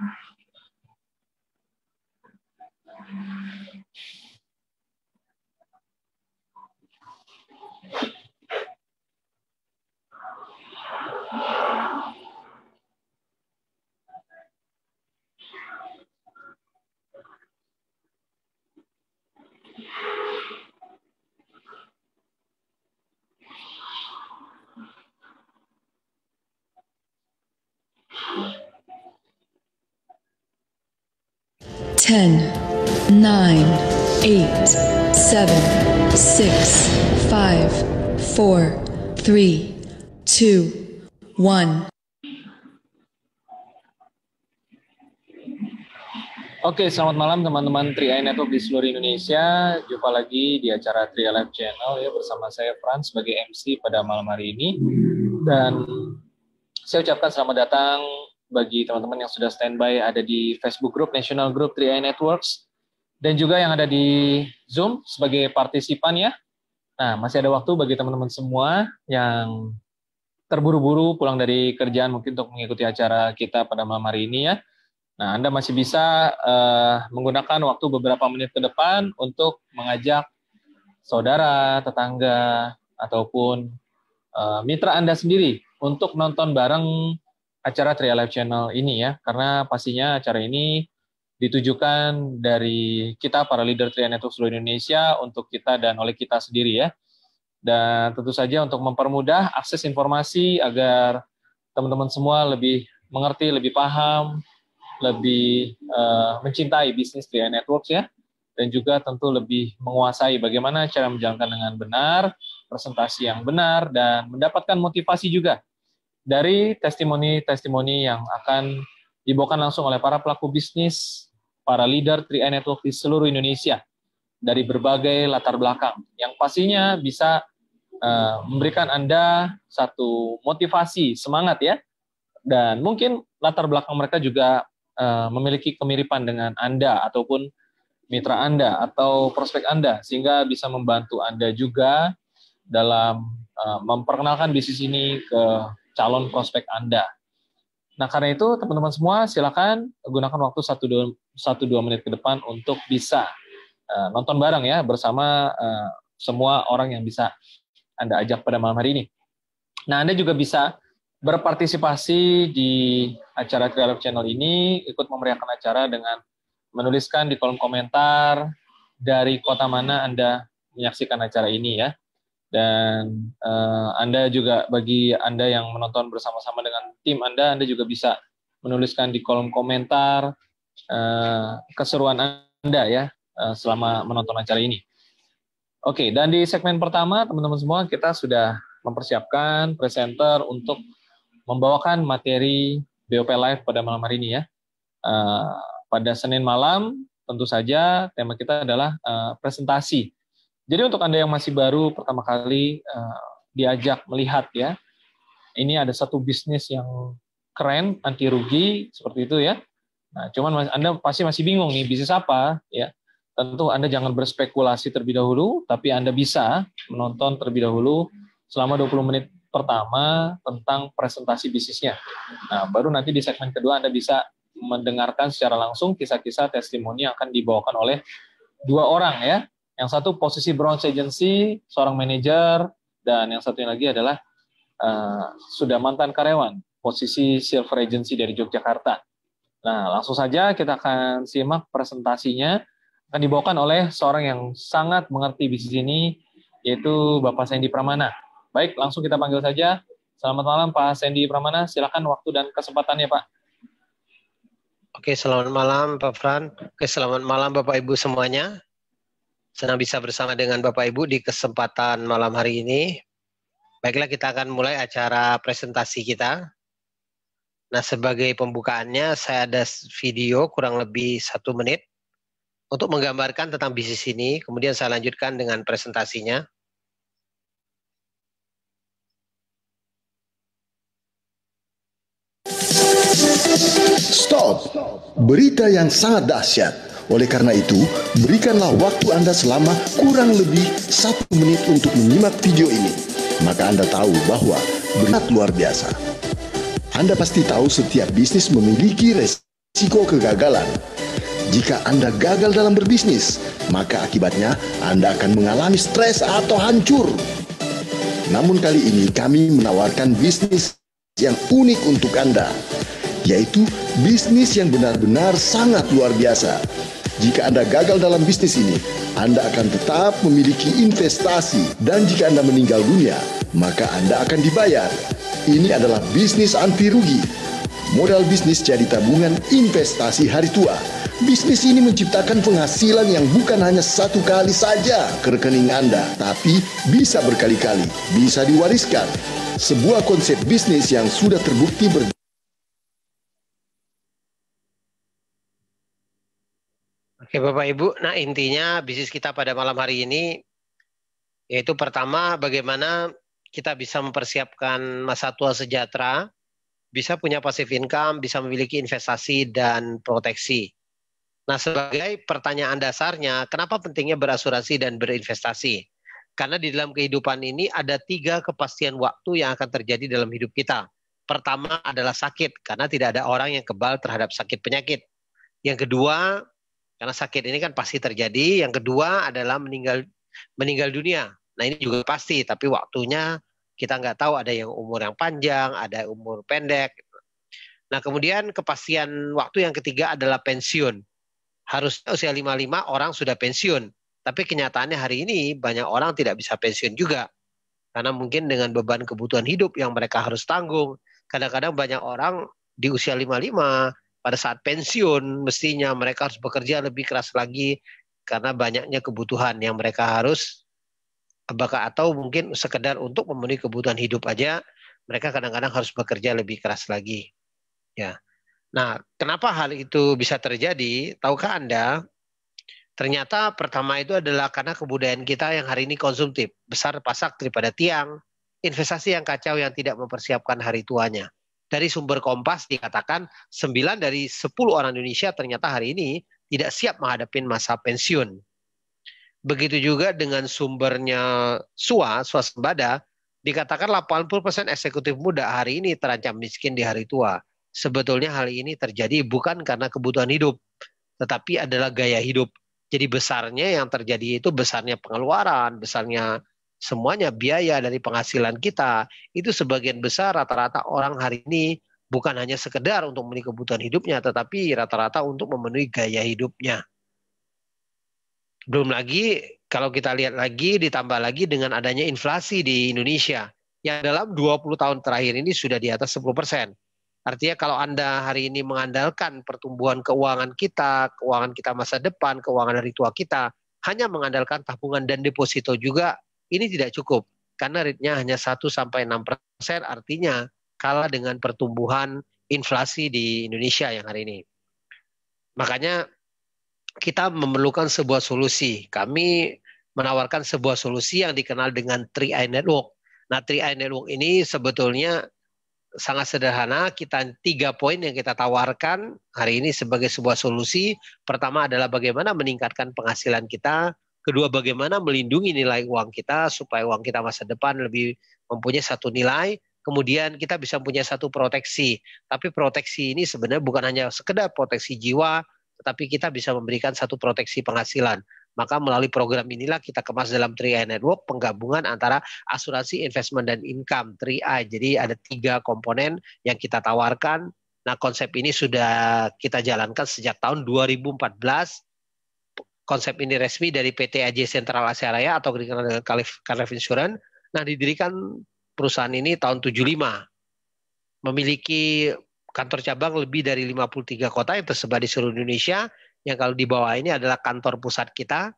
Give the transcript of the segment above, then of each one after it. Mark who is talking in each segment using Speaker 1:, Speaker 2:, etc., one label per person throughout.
Speaker 1: 哎。Ten, nine, eight, seven, six, five, four, three, two, one.
Speaker 2: Oke, selamat malam teman-teman 3i Network di seluruh Indonesia. Jumpa lagi di acara 3 Live Channel ya bersama saya Franz sebagai MC pada malam hari ini. Dan saya ucapkan selamat datang bagi teman-teman yang sudah standby ada di Facebook Group National Group 3i Networks dan juga yang ada di Zoom sebagai partisipan ya. Nah, masih ada waktu bagi teman-teman semua yang terburu-buru pulang dari kerjaan mungkin untuk mengikuti acara kita pada malam hari ini ya. Nah, Anda masih bisa uh, menggunakan waktu beberapa menit ke depan untuk mengajak saudara, tetangga, ataupun uh, mitra Anda sendiri untuk nonton bareng acara Tria Live Channel ini ya, karena pastinya acara ini ditujukan dari kita para leader Tria Network seluruh Indonesia untuk kita dan oleh kita sendiri ya. Dan tentu saja untuk mempermudah akses informasi agar teman-teman semua lebih mengerti, lebih paham, lebih uh, mencintai bisnis Tria Networks ya, dan juga tentu lebih menguasai bagaimana cara menjalankan dengan benar, presentasi yang benar, dan mendapatkan motivasi juga dari testimoni-testimoni yang akan dibawakan langsung oleh para pelaku bisnis, para leader 3i Network di seluruh Indonesia dari berbagai latar belakang yang pastinya bisa uh, memberikan Anda satu motivasi, semangat ya. Dan mungkin latar belakang mereka juga uh, memiliki kemiripan dengan Anda ataupun mitra Anda atau prospek Anda sehingga bisa membantu Anda juga dalam uh, memperkenalkan bisnis ini ke calon prospek Anda. Nah, karena itu teman-teman semua silakan gunakan waktu 1 2 menit ke depan untuk bisa uh, nonton bareng ya bersama uh, semua orang yang bisa Anda ajak pada malam hari ini. Nah, Anda juga bisa berpartisipasi di acara Creative Channel ini, ikut memeriahkan acara dengan menuliskan di kolom komentar dari kota mana Anda menyaksikan acara ini ya. Dan uh, Anda juga bagi Anda yang menonton bersama-sama dengan tim Anda, Anda juga bisa menuliskan di kolom komentar uh, keseruan Anda ya uh, selama menonton acara ini. Oke, dan di segmen pertama teman-teman semua kita sudah mempersiapkan presenter untuk membawakan materi BOP Live pada malam hari ini ya. Uh, pada Senin malam tentu saja tema kita adalah uh, presentasi jadi untuk Anda yang masih baru pertama kali uh, diajak melihat ya, ini ada satu bisnis yang keren, anti rugi seperti itu ya. Nah, cuman Anda pasti masih bingung nih bisnis apa ya. Tentu Anda jangan berspekulasi terlebih dahulu, tapi Anda bisa menonton terlebih dahulu selama 20 menit pertama tentang presentasi bisnisnya. Nah, baru nanti di segmen kedua Anda bisa mendengarkan secara langsung kisah-kisah testimoni yang akan dibawakan oleh dua orang ya yang satu posisi bronze agency, seorang manajer, dan yang satunya lagi adalah uh, sudah mantan karyawan, posisi silver agency dari Yogyakarta. Nah, langsung saja kita akan simak presentasinya. Akan dibawakan oleh seorang yang sangat mengerti bisnis ini, yaitu Bapak Sandy Pramana. Baik, langsung kita panggil saja. Selamat malam Pak Sandy Pramana, silakan waktu dan kesempatannya Pak.
Speaker 3: Oke, selamat malam Pak Fran. Oke, selamat malam Bapak Ibu semuanya. Senang bisa bersama dengan Bapak Ibu di kesempatan malam hari ini. Baiklah kita akan mulai acara presentasi kita. Nah sebagai pembukaannya saya ada video kurang lebih satu menit untuk menggambarkan tentang bisnis ini. Kemudian saya lanjutkan dengan presentasinya.
Speaker 4: Stop! Berita yang sangat dahsyat oleh karena itu, berikanlah waktu Anda selama kurang lebih satu menit untuk menyimak video ini. Maka Anda tahu bahwa berat luar biasa. Anda pasti tahu setiap bisnis memiliki resiko kegagalan. Jika Anda gagal dalam berbisnis, maka akibatnya Anda akan mengalami stres atau hancur. Namun kali ini kami menawarkan bisnis yang unik untuk Anda, yaitu bisnis yang benar-benar sangat luar biasa. Jika Anda gagal dalam bisnis ini, Anda akan tetap memiliki investasi dan jika Anda meninggal dunia, maka Anda akan dibayar. Ini adalah bisnis anti rugi. Modal bisnis jadi tabungan investasi hari tua Bisnis ini menciptakan penghasilan yang bukan hanya satu kali saja ke rekening Anda, tapi bisa berkali-kali, bisa diwariskan. Sebuah konsep bisnis yang sudah terbukti ber
Speaker 3: Oke Bapak Ibu, nah intinya bisnis kita pada malam hari ini yaitu pertama bagaimana kita bisa mempersiapkan masa tua sejahtera, bisa punya passive income, bisa memiliki investasi dan proteksi. Nah, sebagai pertanyaan dasarnya, kenapa pentingnya berasuransi dan berinvestasi? Karena di dalam kehidupan ini ada tiga kepastian waktu yang akan terjadi dalam hidup kita. Pertama adalah sakit, karena tidak ada orang yang kebal terhadap sakit penyakit. Yang kedua, karena sakit ini kan pasti terjadi. Yang kedua adalah meninggal meninggal dunia. Nah ini juga pasti, tapi waktunya kita nggak tahu ada yang umur yang panjang, ada umur pendek. Nah kemudian kepastian waktu yang ketiga adalah pensiun harus usia 55 orang sudah pensiun. Tapi kenyataannya hari ini banyak orang tidak bisa pensiun juga. Karena mungkin dengan beban kebutuhan hidup yang mereka harus tanggung. Kadang-kadang banyak orang di usia 55 pada saat pensiun mestinya mereka harus bekerja lebih keras lagi karena banyaknya kebutuhan yang mereka harus bakal atau mungkin sekedar untuk memenuhi kebutuhan hidup aja mereka kadang-kadang harus bekerja lebih keras lagi. Ya. Nah, kenapa hal itu bisa terjadi? Tahukah Anda? Ternyata pertama itu adalah karena kebudayaan kita yang hari ini konsumtif, besar pasak daripada tiang, investasi yang kacau yang tidak mempersiapkan hari tuanya. Dari sumber Kompas dikatakan 9 dari 10 orang Indonesia ternyata hari ini tidak siap menghadapi masa pensiun. Begitu juga dengan sumbernya SUA, swasembada, dikatakan 80% eksekutif muda hari ini terancam miskin di hari tua sebetulnya hal ini terjadi bukan karena kebutuhan hidup, tetapi adalah gaya hidup. Jadi besarnya yang terjadi itu besarnya pengeluaran, besarnya semuanya biaya dari penghasilan kita. Itu sebagian besar rata-rata orang hari ini bukan hanya sekedar untuk memenuhi kebutuhan hidupnya, tetapi rata-rata untuk memenuhi gaya hidupnya. Belum lagi kalau kita lihat lagi ditambah lagi dengan adanya inflasi di Indonesia yang dalam 20 tahun terakhir ini sudah di atas 10 persen. Artinya kalau Anda hari ini mengandalkan pertumbuhan keuangan kita, keuangan kita masa depan, keuangan dari tua kita, hanya mengandalkan tabungan dan deposito juga, ini tidak cukup. Karena rate-nya hanya 1 sampai 6 persen, artinya kalah dengan pertumbuhan inflasi di Indonesia yang hari ini. Makanya kita memerlukan sebuah solusi. Kami menawarkan sebuah solusi yang dikenal dengan 3i Network. Nah, 3i Network ini sebetulnya sangat sederhana. Kita tiga poin yang kita tawarkan hari ini sebagai sebuah solusi. Pertama adalah bagaimana meningkatkan penghasilan kita. Kedua, bagaimana melindungi nilai uang kita supaya uang kita masa depan lebih mempunyai satu nilai. Kemudian kita bisa punya satu proteksi. Tapi proteksi ini sebenarnya bukan hanya sekedar proteksi jiwa, tetapi kita bisa memberikan satu proteksi penghasilan. Maka melalui program inilah kita kemas dalam 3i Network penggabungan antara asuransi, investment, dan income 3i. Jadi ada tiga komponen yang kita tawarkan. Nah konsep ini sudah kita jalankan sejak tahun 2014. Konsep ini resmi dari PT AJ Sentral Asia Raya atau dikenal dengan Calif Insurance. Nah didirikan perusahaan ini tahun 75. Memiliki kantor cabang lebih dari 53 kota yang tersebar di seluruh Indonesia yang kalau di bawah ini adalah kantor pusat kita.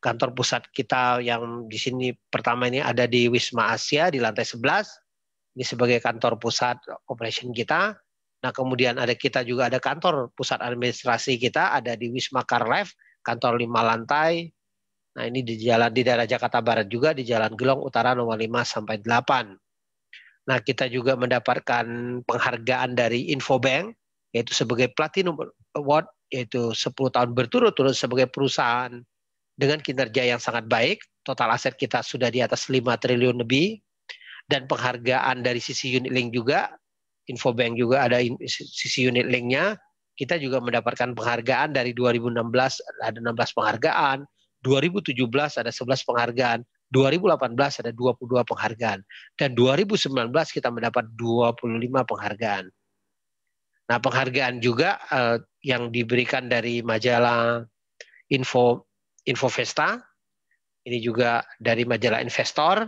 Speaker 3: Kantor pusat kita yang di sini pertama ini ada di Wisma Asia di lantai 11. Ini sebagai kantor pusat operation kita. Nah, kemudian ada kita juga ada kantor pusat administrasi kita ada di Wisma Karlev, kantor lima lantai. Nah, ini di jalan di daerah Jakarta Barat juga di Jalan Gelong Utara nomor 5 sampai 8. Nah, kita juga mendapatkan penghargaan dari Infobank yaitu sebagai Platinum Award yaitu 10 tahun berturut-turut sebagai perusahaan dengan kinerja yang sangat baik, total aset kita sudah di atas 5 triliun lebih, dan penghargaan dari sisi unit link juga, Infobank juga ada sisi unit linknya, kita juga mendapatkan penghargaan dari 2016 ada 16 penghargaan, 2017 ada 11 penghargaan, 2018 ada 22 penghargaan dan 2019 kita mendapat 25 penghargaan. Nah, penghargaan juga uh, yang diberikan dari majalah Info Info Vesta, ini juga dari majalah Investor.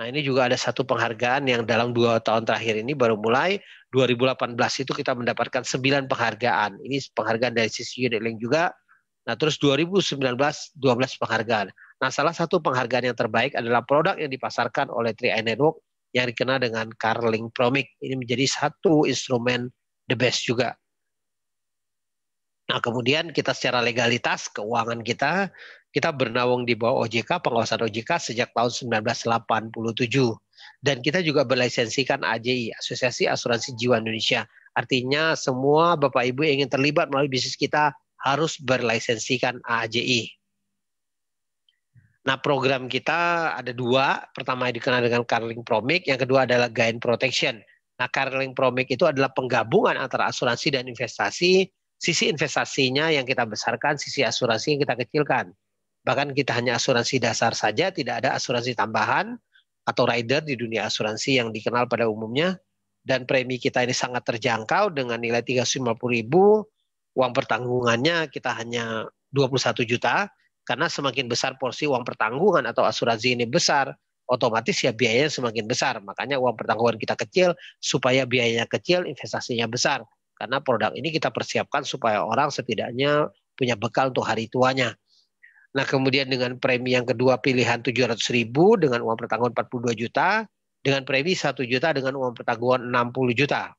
Speaker 3: Nah, ini juga ada satu penghargaan yang dalam dua tahun terakhir ini baru mulai 2018 itu kita mendapatkan 9 penghargaan. Ini penghargaan dari sisi unit link juga. Nah, terus 2019 12 penghargaan. Nah, salah satu penghargaan yang terbaik adalah produk yang dipasarkan oleh 3i Network yang dikenal dengan Carlink Promic. Ini menjadi satu instrumen the best juga. Nah, kemudian kita secara legalitas keuangan kita kita bernaung di bawah OJK, pengawasan OJK sejak tahun 1987 dan kita juga berlisensikan AJI, Asosiasi Asuransi Jiwa Indonesia. Artinya semua Bapak Ibu yang ingin terlibat melalui bisnis kita harus berlisensikan AJI. Nah program kita ada dua, pertama yang dikenal dengan Carling Promic, yang kedua adalah Gain Protection. Nah Carling Promic itu adalah penggabungan antara asuransi dan investasi. Sisi investasinya yang kita besarkan, sisi asuransi yang kita kecilkan. Bahkan kita hanya asuransi dasar saja, tidak ada asuransi tambahan atau rider di dunia asuransi yang dikenal pada umumnya. Dan premi kita ini sangat terjangkau dengan nilai 350 ribu. Uang pertanggungannya kita hanya 21 juta. Karena semakin besar porsi uang pertanggungan atau asuransi ini besar otomatis ya biayanya semakin besar. Makanya uang pertanggungan kita kecil supaya biayanya kecil investasinya besar karena produk ini kita persiapkan supaya orang setidaknya punya bekal untuk hari tuanya Nah kemudian dengan premi yang kedua pilihan 700 ribu dengan uang pertanggungan 42 juta, dengan premi 1 juta dengan uang pertanggungan 60 juta.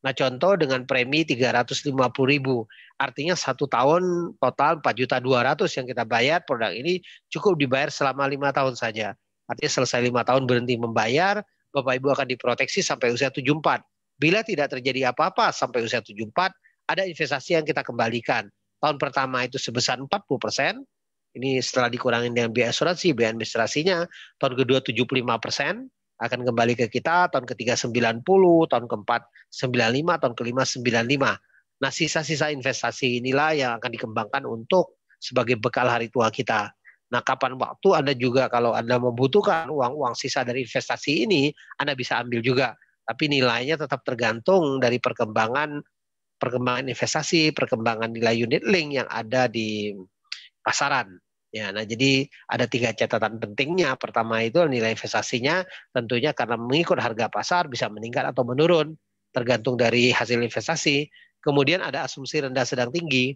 Speaker 3: Nah contoh dengan premi 350 ribu, artinya satu tahun total 4 juta 200 yang kita bayar produk ini cukup dibayar selama lima tahun saja. Artinya selesai lima tahun berhenti membayar, Bapak Ibu akan diproteksi sampai usia 74. Bila tidak terjadi apa-apa sampai usia 74, ada investasi yang kita kembalikan. Tahun pertama itu sebesar 40 persen, ini setelah dikurangin dengan biaya asuransi, biaya administrasinya, tahun kedua 75 persen akan kembali ke kita, tahun ketiga 90, tahun keempat 95, tahun kelima 95. Nah sisa-sisa investasi inilah yang akan dikembangkan untuk sebagai bekal hari tua kita. Nah kapan waktu Anda juga kalau Anda membutuhkan uang-uang sisa dari investasi ini, Anda bisa ambil juga. Tapi nilainya tetap tergantung dari perkembangan perkembangan investasi, perkembangan nilai unit link yang ada di pasaran. Ya, nah jadi ada tiga catatan pentingnya. Pertama itu nilai investasinya tentunya karena mengikut harga pasar bisa meningkat atau menurun tergantung dari hasil investasi. Kemudian ada asumsi rendah sedang tinggi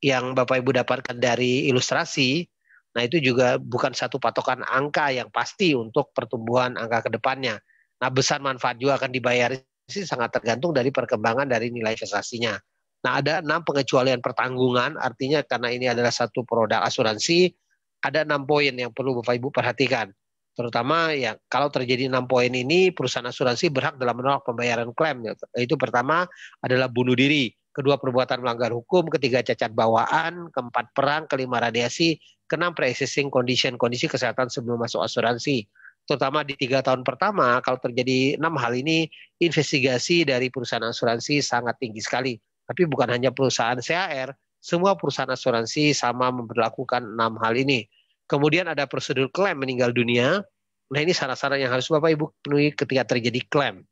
Speaker 3: yang Bapak Ibu dapatkan dari ilustrasi. Nah itu juga bukan satu patokan angka yang pasti untuk pertumbuhan angka ke depannya. Nah besar manfaat juga akan dibayar sih sangat tergantung dari perkembangan dari nilai investasinya. Nah, ada enam pengecualian pertanggungan, artinya karena ini adalah satu produk asuransi, ada enam poin yang perlu Bapak Ibu perhatikan. Terutama ya kalau terjadi enam poin ini, perusahaan asuransi berhak dalam menolak pembayaran klaim. Itu pertama adalah bunuh diri, kedua perbuatan melanggar hukum, ketiga cacat bawaan, keempat perang, kelima radiasi, keenam pre-existing condition, kondisi kesehatan sebelum masuk asuransi terutama di tiga tahun pertama kalau terjadi enam hal ini investigasi dari perusahaan asuransi sangat tinggi sekali tapi bukan hanya perusahaan CAR, semua perusahaan asuransi sama memperlakukan enam hal ini. Kemudian ada prosedur klaim meninggal dunia. Nah ini syarat-syarat yang harus Bapak Ibu penuhi ketika terjadi klaim.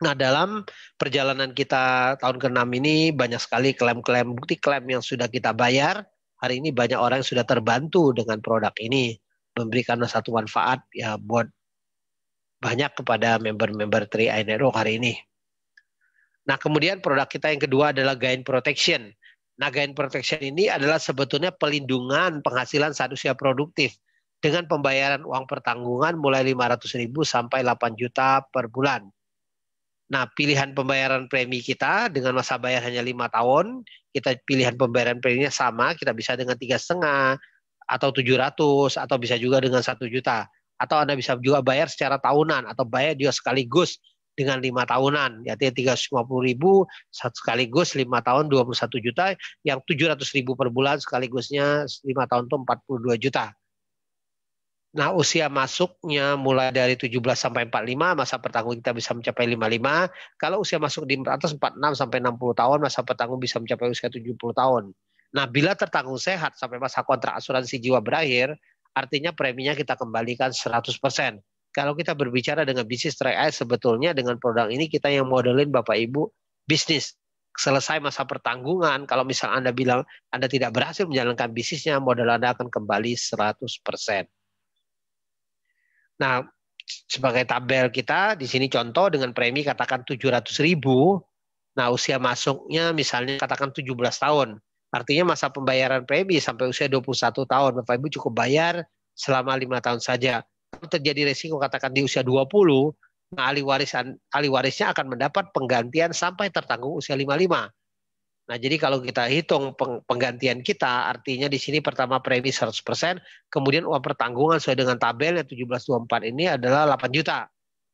Speaker 3: Nah dalam perjalanan kita tahun ke-6 ini banyak sekali klaim-klaim bukti klaim yang sudah kita bayar. Hari ini banyak orang yang sudah terbantu dengan produk ini memberikan satu manfaat ya buat banyak kepada member-member 3i Network hari ini. Nah, kemudian produk kita yang kedua adalah gain protection. Nah, gain protection ini adalah sebetulnya pelindungan penghasilan saat usia produktif dengan pembayaran uang pertanggungan mulai 500 ribu sampai 8 juta per bulan. Nah, pilihan pembayaran premi kita dengan masa bayar hanya lima tahun, kita pilihan pembayaran preminya sama, kita bisa dengan tiga setengah atau 700 atau bisa juga dengan satu juta atau anda bisa juga bayar secara tahunan atau bayar juga sekaligus dengan lima tahunan, ya lima puluh ribu sekaligus lima tahun dua puluh satu juta, yang tujuh ratus ribu per bulan sekaligusnya lima tahun itu empat puluh dua juta. Nah, usia masuknya mulai dari 17 sampai 45, masa pertanggung kita bisa mencapai 55. Kalau usia masuk di atas 46 sampai 60 tahun, masa pertanggung bisa mencapai usia 70 tahun. Nah, bila tertanggung sehat sampai masa kontrak asuransi jiwa berakhir, artinya preminya kita kembalikan 100%. Kalau kita berbicara dengan bisnis trade sebetulnya dengan produk ini kita yang modelin Bapak Ibu bisnis selesai masa pertanggungan, kalau misal Anda bilang Anda tidak berhasil menjalankan bisnisnya, modal Anda akan kembali 100%. Nah, sebagai tabel kita di sini contoh dengan premi katakan 700 ribu. Nah, usia masuknya misalnya katakan 17 tahun. Artinya masa pembayaran premi sampai usia 21 tahun. Bapak Ibu cukup bayar selama lima tahun saja. Kalau terjadi resiko katakan di usia 20, nah ahli warisan ahli warisnya akan mendapat penggantian sampai tertanggung usia 55. Nah, jadi kalau kita hitung penggantian kita, artinya di sini pertama premi 100%, kemudian uang pertanggungan sesuai dengan tabel yang 1724 ini adalah 8 juta.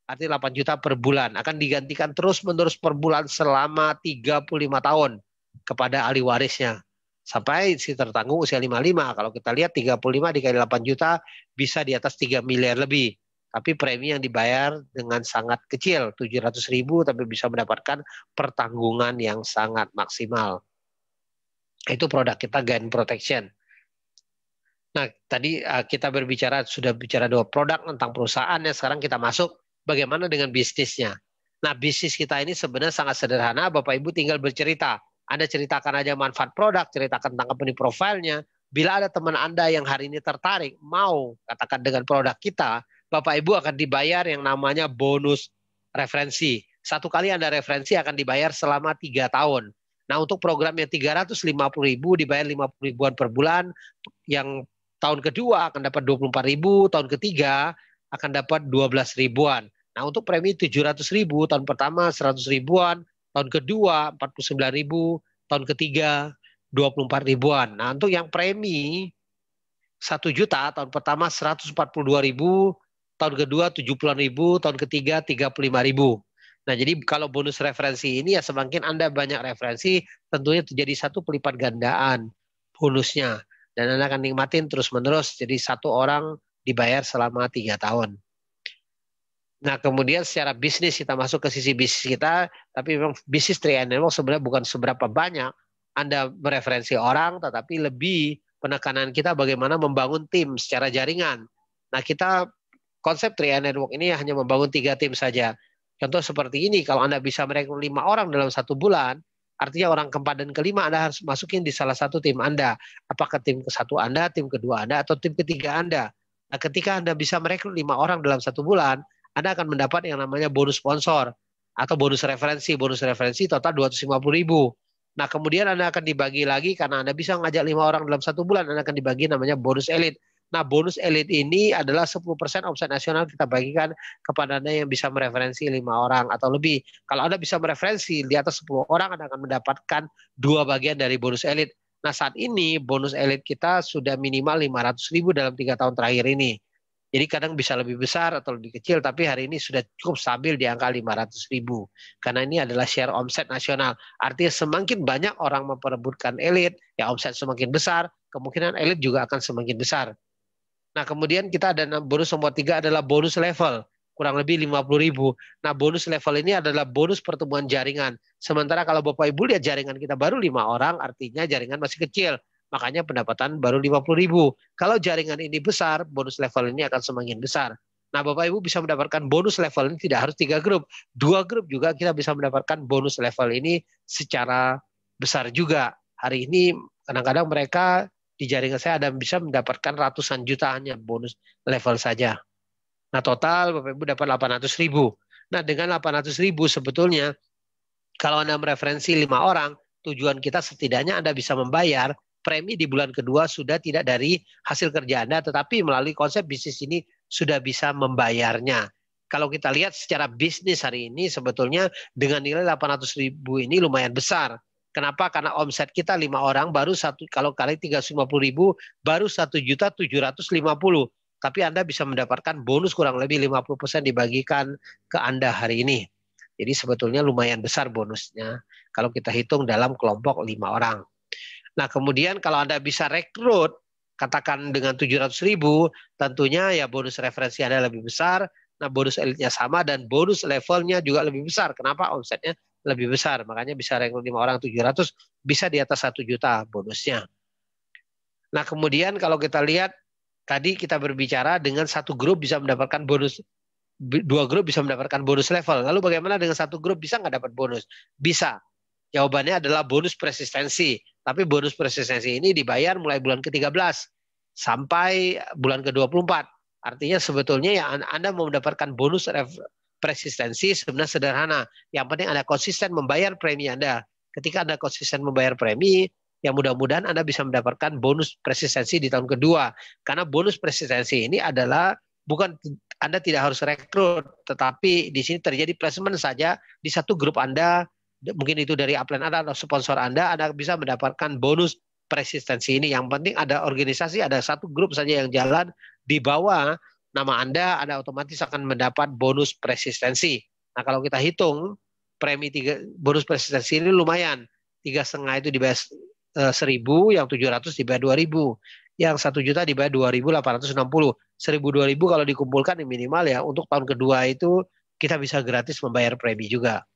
Speaker 3: Artinya 8 juta per bulan. Akan digantikan terus-menerus per bulan selama 35 tahun kepada ahli warisnya. Sampai si tertanggung usia 55. Kalau kita lihat 35 dikali 8 juta bisa di atas 3 miliar lebih tapi premi yang dibayar dengan sangat kecil, 700 ribu, tapi bisa mendapatkan pertanggungan yang sangat maksimal. Itu produk kita Gain Protection. Nah, tadi uh, kita berbicara, sudah bicara dua produk tentang perusahaan, ya sekarang kita masuk bagaimana dengan bisnisnya. Nah, bisnis kita ini sebenarnya sangat sederhana, Bapak Ibu tinggal bercerita. Anda ceritakan aja manfaat produk, ceritakan tentang company profile-nya. Bila ada teman Anda yang hari ini tertarik, mau katakan dengan produk kita, Bapak Ibu akan dibayar yang namanya bonus referensi. Satu kali Anda referensi akan dibayar selama tiga tahun. Nah untuk program yang 350 ribu dibayar 50 ribuan per bulan. Yang tahun kedua akan dapat 24 ribu, tahun ketiga akan dapat 12 ribuan. Nah untuk premi 700 ribu, tahun pertama 100 ribuan, tahun kedua 49 ribu, tahun ketiga 24 ribuan. Nah untuk yang premi 1 juta, tahun pertama 142 ribu, tahun kedua 70 ribu, tahun ketiga 35 ribu. Nah, jadi kalau bonus referensi ini ya semakin Anda banyak referensi, tentunya terjadi satu pelipat gandaan bonusnya. Dan Anda akan nikmatin terus-menerus, jadi satu orang dibayar selama tiga tahun. Nah, kemudian secara bisnis kita masuk ke sisi bisnis kita, tapi memang bisnis tri network sebenarnya bukan seberapa banyak Anda mereferensi orang, tetapi lebih penekanan kita bagaimana membangun tim secara jaringan. Nah, kita konsep Tria Network ini hanya membangun tiga tim saja. Contoh seperti ini, kalau Anda bisa merekrut lima orang dalam satu bulan, artinya orang keempat dan kelima Anda harus masukin di salah satu tim Anda. Apakah tim ke satu Anda, tim kedua Anda, atau tim ketiga Anda. Nah, ketika Anda bisa merekrut lima orang dalam satu bulan, Anda akan mendapat yang namanya bonus sponsor atau bonus referensi. Bonus referensi total 250 ribu. Nah, kemudian Anda akan dibagi lagi karena Anda bisa ngajak lima orang dalam satu bulan, Anda akan dibagi namanya bonus elit. Nah, bonus elit ini adalah 10% omset nasional kita bagikan kepada Anda yang bisa mereferensi lima orang atau lebih. Kalau Anda bisa mereferensi di atas 10 orang, Anda akan mendapatkan dua bagian dari bonus elit. Nah, saat ini bonus elit kita sudah minimal 500 ribu dalam tiga tahun terakhir ini. Jadi kadang bisa lebih besar atau lebih kecil, tapi hari ini sudah cukup stabil di angka 500 ribu. Karena ini adalah share omset nasional. Artinya semakin banyak orang memperebutkan elit, ya omset semakin besar, kemungkinan elit juga akan semakin besar. Nah kemudian kita ada bonus nomor tiga adalah bonus level kurang lebih 50 ribu. Nah bonus level ini adalah bonus pertumbuhan jaringan. Sementara kalau Bapak Ibu lihat jaringan kita baru lima orang, artinya jaringan masih kecil. Makanya pendapatan baru 50 ribu. Kalau jaringan ini besar, bonus level ini akan semakin besar. Nah Bapak Ibu bisa mendapatkan bonus level ini tidak harus tiga grup. Dua grup juga kita bisa mendapatkan bonus level ini secara besar juga. Hari ini kadang-kadang mereka di jaringan saya ada bisa mendapatkan ratusan juta hanya bonus level saja. Nah total Bapak Ibu dapat 800 ribu. Nah dengan 800 ribu sebetulnya kalau Anda mereferensi lima orang, tujuan kita setidaknya Anda bisa membayar premi di bulan kedua sudah tidak dari hasil kerja Anda, tetapi melalui konsep bisnis ini sudah bisa membayarnya. Kalau kita lihat secara bisnis hari ini sebetulnya dengan nilai 800 ribu ini lumayan besar. Kenapa? Karena omset kita lima orang baru satu kalau kali tiga puluh ribu baru satu juta tujuh ratus lima puluh. Tapi Anda bisa mendapatkan bonus kurang lebih 50% dibagikan ke Anda hari ini. Jadi sebetulnya lumayan besar bonusnya kalau kita hitung dalam kelompok lima orang. Nah kemudian kalau Anda bisa rekrut katakan dengan 700 ribu, tentunya ya bonus referensi Anda lebih besar, nah bonus elitnya sama dan bonus levelnya juga lebih besar. Kenapa? Omsetnya lebih besar, makanya bisa rekrut 5 orang 700, bisa di atas 1 juta bonusnya. Nah kemudian kalau kita lihat, tadi kita berbicara dengan satu grup bisa mendapatkan bonus, dua grup bisa mendapatkan bonus level. Lalu bagaimana dengan satu grup bisa nggak dapat bonus? Bisa. Jawabannya adalah bonus persistensi. Tapi bonus persistensi ini dibayar mulai bulan ke-13 sampai bulan ke-24. Artinya sebetulnya ya Anda mau mendapatkan bonus persistensi sebenarnya sederhana. Yang penting Anda konsisten membayar premi Anda. Ketika Anda konsisten membayar premi, ya mudah-mudahan Anda bisa mendapatkan bonus persistensi di tahun kedua. Karena bonus persistensi ini adalah bukan Anda tidak harus rekrut, tetapi di sini terjadi placement saja di satu grup Anda mungkin itu dari upline Anda atau sponsor Anda, Anda bisa mendapatkan bonus persistensi ini. Yang penting ada organisasi, ada satu grup saja yang jalan di bawah nama Anda, Anda otomatis akan mendapat bonus persistensi. Nah kalau kita hitung premi tiga bonus persistensi ini lumayan. Tiga setengah itu dibayar eh, seribu, yang tujuh ratus dibayar dua ribu, yang satu juta dibayar dua ribu delapan ratus enam puluh, seribu dua ribu kalau dikumpulkan minimal ya untuk tahun kedua itu kita bisa gratis membayar premi juga.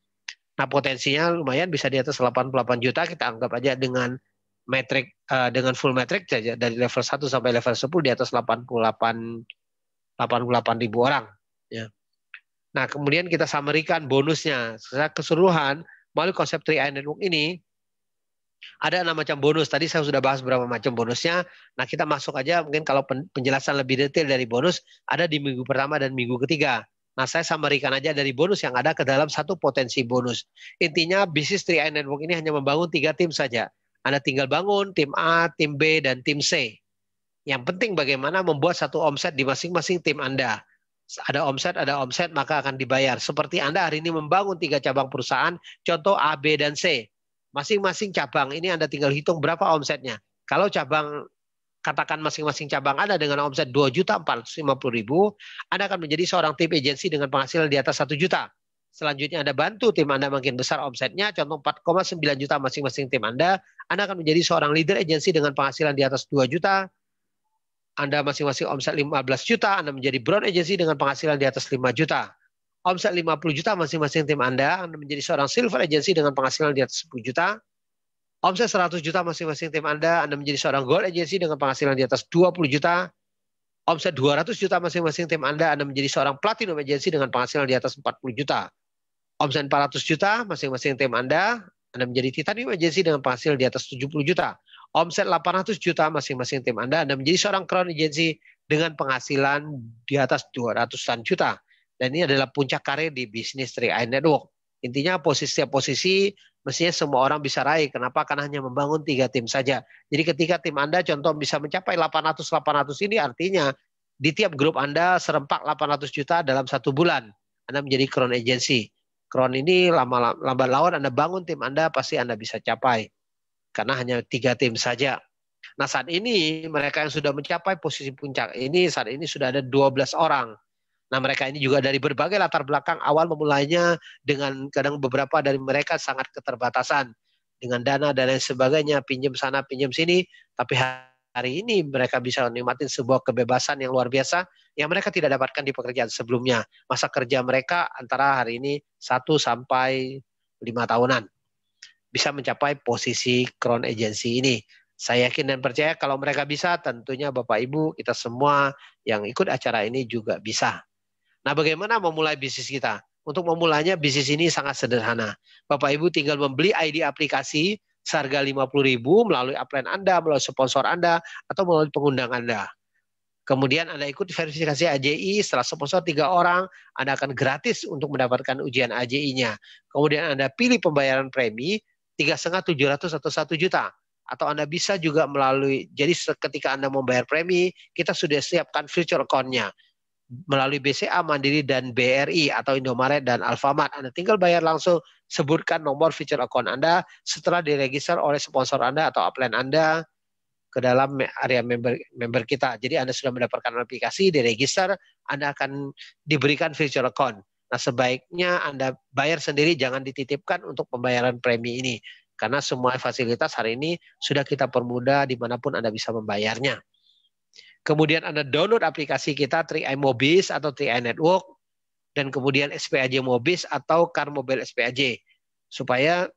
Speaker 3: Nah potensinya lumayan bisa di atas 88 juta kita anggap aja dengan metrik uh, dengan full metrik saja dari level 1 sampai level 10 di atas 88 88 ribu orang ya. Nah, kemudian kita samerikan bonusnya. Secara keseluruhan melalui konsep 3i network ini ada enam macam bonus. Tadi saya sudah bahas berapa macam bonusnya. Nah, kita masuk aja mungkin kalau penjelasan lebih detail dari bonus ada di minggu pertama dan minggu ketiga. Nah, saya samarikan aja dari bonus yang ada ke dalam satu potensi bonus. Intinya bisnis 3i Network ini hanya membangun tiga tim saja. Anda tinggal bangun tim A, tim B, dan tim C. Yang penting bagaimana membuat satu omset di masing-masing tim Anda. Ada omset, ada omset, maka akan dibayar. Seperti Anda hari ini membangun tiga cabang perusahaan, contoh A, B, dan C. Masing-masing cabang ini Anda tinggal hitung berapa omsetnya. Kalau cabang katakan masing-masing cabang Anda dengan omset 2 juta 450 ribu, Anda akan menjadi seorang tim agensi dengan penghasilan di atas 1 juta. Selanjutnya Anda bantu tim Anda makin besar omsetnya, contoh 4,9 juta masing-masing tim Anda, Anda akan menjadi seorang leader agensi dengan penghasilan di atas 2 juta. Anda masing-masing omset 15 juta, Anda menjadi brown agency dengan penghasilan di atas 5 juta. Omset 50 juta masing-masing tim Anda, Anda menjadi seorang silver agency dengan penghasilan di atas 10 juta Omset 100 juta masing-masing tim Anda, Anda menjadi seorang gold agency dengan penghasilan di atas 20 juta. Omset 200 juta masing-masing tim Anda, Anda menjadi seorang platinum agency dengan penghasilan di atas 40 juta. Omset 400 juta masing-masing tim Anda, Anda menjadi titanium agency dengan penghasilan di atas 70 juta. Omset 800 juta masing-masing tim Anda, Anda menjadi seorang crown agency dengan penghasilan di atas 200-an juta. Dan ini adalah puncak karir di bisnis 3i Network. Intinya posisi-posisi mestinya semua orang bisa raih. Kenapa? Karena hanya membangun tiga tim saja. Jadi ketika tim Anda contoh bisa mencapai 800-800 ini artinya di tiap grup Anda serempak 800 juta dalam satu bulan. Anda menjadi crown agency. Crown ini lama lambat laun Anda bangun tim Anda pasti Anda bisa capai. Karena hanya tiga tim saja. Nah saat ini mereka yang sudah mencapai posisi puncak ini saat ini sudah ada 12 orang. Nah mereka ini juga dari berbagai latar belakang awal memulainya dengan kadang beberapa dari mereka sangat keterbatasan dengan dana dan lain sebagainya pinjam sana pinjam sini. Tapi hari ini mereka bisa menikmati sebuah kebebasan yang luar biasa yang mereka tidak dapatkan di pekerjaan sebelumnya. Masa kerja mereka antara hari ini satu sampai lima tahunan bisa mencapai posisi crown agency ini. Saya yakin dan percaya kalau mereka bisa tentunya Bapak Ibu kita semua yang ikut acara ini juga bisa Nah, bagaimana memulai bisnis kita? Untuk memulainya bisnis ini sangat sederhana. Bapak Ibu tinggal membeli ID aplikasi seharga 50.000 melalui upline Anda, melalui sponsor Anda, atau melalui pengundang Anda. Kemudian Anda ikut verifikasi AJI, setelah sponsor tiga orang, Anda akan gratis untuk mendapatkan ujian AJI-nya. Kemudian Anda pilih pembayaran premi, tiga setengah tujuh ratus atau satu juta. Atau Anda bisa juga melalui, jadi ketika Anda membayar premi, kita sudah siapkan future account-nya melalui BCA, Mandiri, dan BRI atau Indomaret dan Alfamart. Anda tinggal bayar langsung, sebutkan nomor feature account Anda setelah diregister oleh sponsor Anda atau upline Anda ke dalam area member member kita. Jadi Anda sudah mendapatkan aplikasi, diregister, Anda akan diberikan feature account. Nah sebaiknya Anda bayar sendiri, jangan dititipkan untuk pembayaran premi ini. Karena semua fasilitas hari ini sudah kita permudah di mana pun Anda bisa membayarnya. Kemudian Anda download aplikasi kita 3i Mobis atau 3i Network dan kemudian SPAJ Mobis atau Car Mobile SPAJ supaya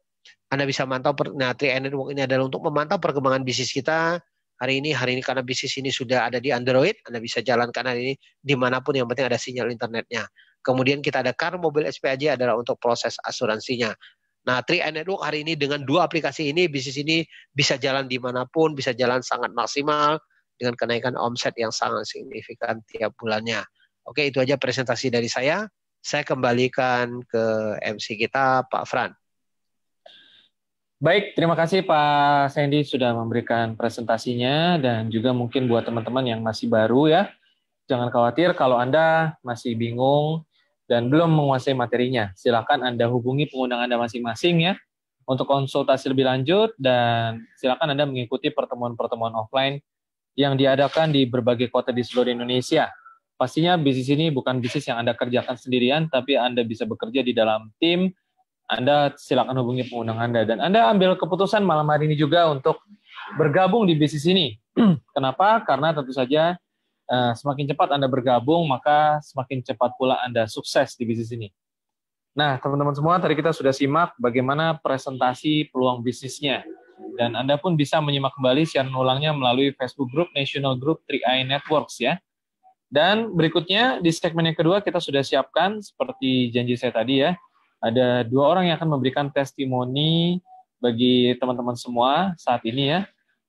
Speaker 3: Anda bisa mantau nah 3i Network ini adalah untuk memantau perkembangan bisnis kita hari ini. Hari ini karena bisnis ini sudah ada di Android Anda bisa jalankan hari ini di mana pun yang penting ada sinyal internetnya. Kemudian kita ada Car Mobile SPAJ adalah untuk proses asuransinya. Nah, 3i Network hari ini dengan dua aplikasi ini, bisnis ini bisa jalan di mana pun, bisa jalan sangat maksimal dengan kenaikan omset yang sangat signifikan tiap bulannya. Oke, itu aja presentasi dari saya. Saya kembalikan ke MC kita, Pak Fran.
Speaker 2: Baik, terima kasih Pak Sandy sudah memberikan presentasinya dan juga mungkin buat teman-teman yang masih baru ya, jangan khawatir kalau Anda masih bingung dan belum menguasai materinya, silakan Anda hubungi pengundang Anda masing-masing ya untuk konsultasi lebih lanjut dan silakan Anda mengikuti pertemuan-pertemuan offline yang diadakan di berbagai kota di seluruh Indonesia. Pastinya bisnis ini bukan bisnis yang Anda kerjakan sendirian, tapi Anda bisa bekerja di dalam tim. Anda silakan hubungi pengundang Anda dan Anda ambil keputusan malam hari ini juga untuk bergabung di bisnis ini. Kenapa? Karena tentu saja Eh, semakin cepat Anda bergabung, maka semakin cepat pula Anda sukses di bisnis ini. Nah, teman-teman semua, tadi kita sudah simak bagaimana presentasi peluang bisnisnya. Dan Anda pun bisa menyimak kembali siaran ulangnya melalui Facebook Group National Group 3i Networks ya. Dan berikutnya di segmen yang kedua kita sudah siapkan seperti janji saya tadi ya. Ada dua orang yang akan memberikan testimoni bagi teman-teman semua saat ini ya.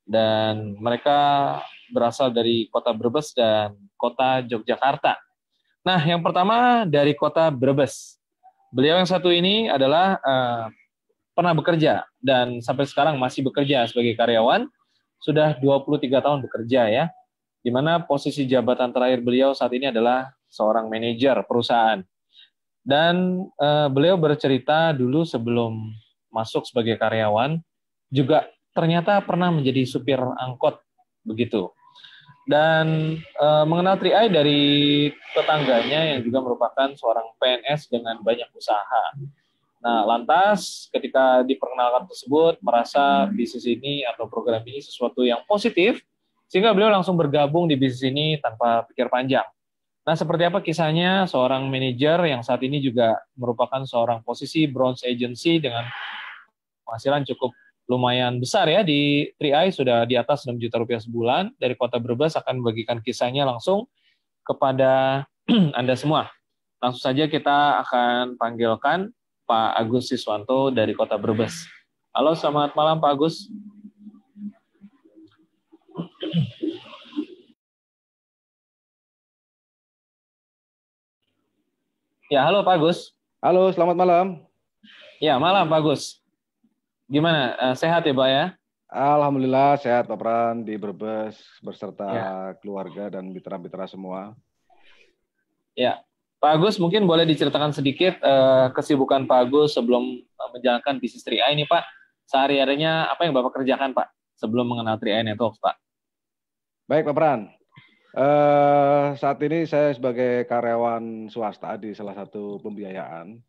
Speaker 2: Dan mereka berasal dari kota Brebes dan kota Yogyakarta. Nah, yang pertama dari kota Brebes. Beliau yang satu ini adalah uh, pernah bekerja dan sampai sekarang masih bekerja sebagai karyawan. Sudah 23 tahun bekerja ya. Di mana posisi jabatan terakhir beliau saat ini adalah seorang manajer perusahaan. Dan uh, beliau bercerita dulu sebelum masuk sebagai karyawan juga ternyata pernah menjadi supir angkot begitu dan e, mengenal Tri dari tetangganya yang juga merupakan seorang PNS dengan banyak usaha. Nah, lantas ketika diperkenalkan tersebut merasa bisnis ini atau program ini sesuatu yang positif sehingga beliau langsung bergabung di bisnis ini tanpa pikir panjang. Nah, seperti apa kisahnya seorang manajer yang saat ini juga merupakan seorang posisi bronze agency dengan penghasilan cukup lumayan besar ya di 3i sudah di atas 6 juta rupiah sebulan dari kota Brebes akan membagikan kisahnya langsung kepada Anda semua. Langsung saja kita akan panggilkan Pak Agus Siswanto dari kota Brebes. Halo, selamat malam Pak Agus. Ya, halo Pak Agus.
Speaker 5: Halo, selamat malam.
Speaker 2: Ya, malam Pak Agus. Gimana? Uh, sehat ya, Pak ya?
Speaker 5: Alhamdulillah sehat Pak Pran di Brebes beserta ya. keluarga dan mitra-mitra semua.
Speaker 2: Ya, Pak Agus mungkin boleh diceritakan sedikit uh, kesibukan Pak Agus sebelum uh, menjalankan bisnis 3i ini Pak. Sehari-harinya apa yang Bapak kerjakan Pak sebelum mengenal 3i Networks Pak?
Speaker 5: Baik Pak Pran. Uh, saat ini saya sebagai karyawan swasta di salah satu pembiayaan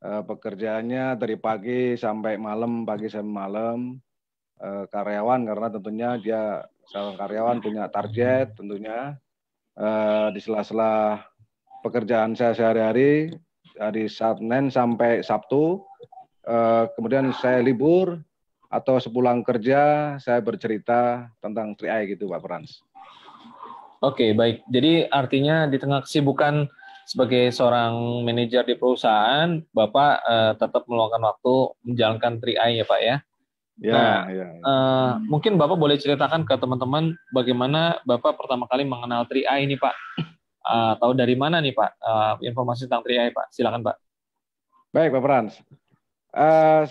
Speaker 5: uh, pekerjaannya dari pagi sampai malam, pagi sampai malam. Uh, karyawan karena tentunya dia seorang karyawan punya target tentunya uh, di sela-sela pekerjaan saya sehari-hari dari Senin sampai Sabtu. Uh, kemudian saya libur atau sepulang kerja saya bercerita tentang 3 gitu Pak Frans.
Speaker 2: Oke, baik. Jadi artinya di tengah kesibukan sebagai seorang manajer di perusahaan, Bapak uh, tetap meluangkan waktu menjalankan 3i ya Pak ya.
Speaker 5: Ya, nah, ya, ya.
Speaker 2: Uh, mungkin Bapak boleh ceritakan ke teman-teman bagaimana Bapak pertama kali mengenal 3i ini Pak. Uh, tahu dari mana nih Pak uh, informasi tentang 3i Pak? Silakan Pak.
Speaker 5: Baik Pak Frans. Uh,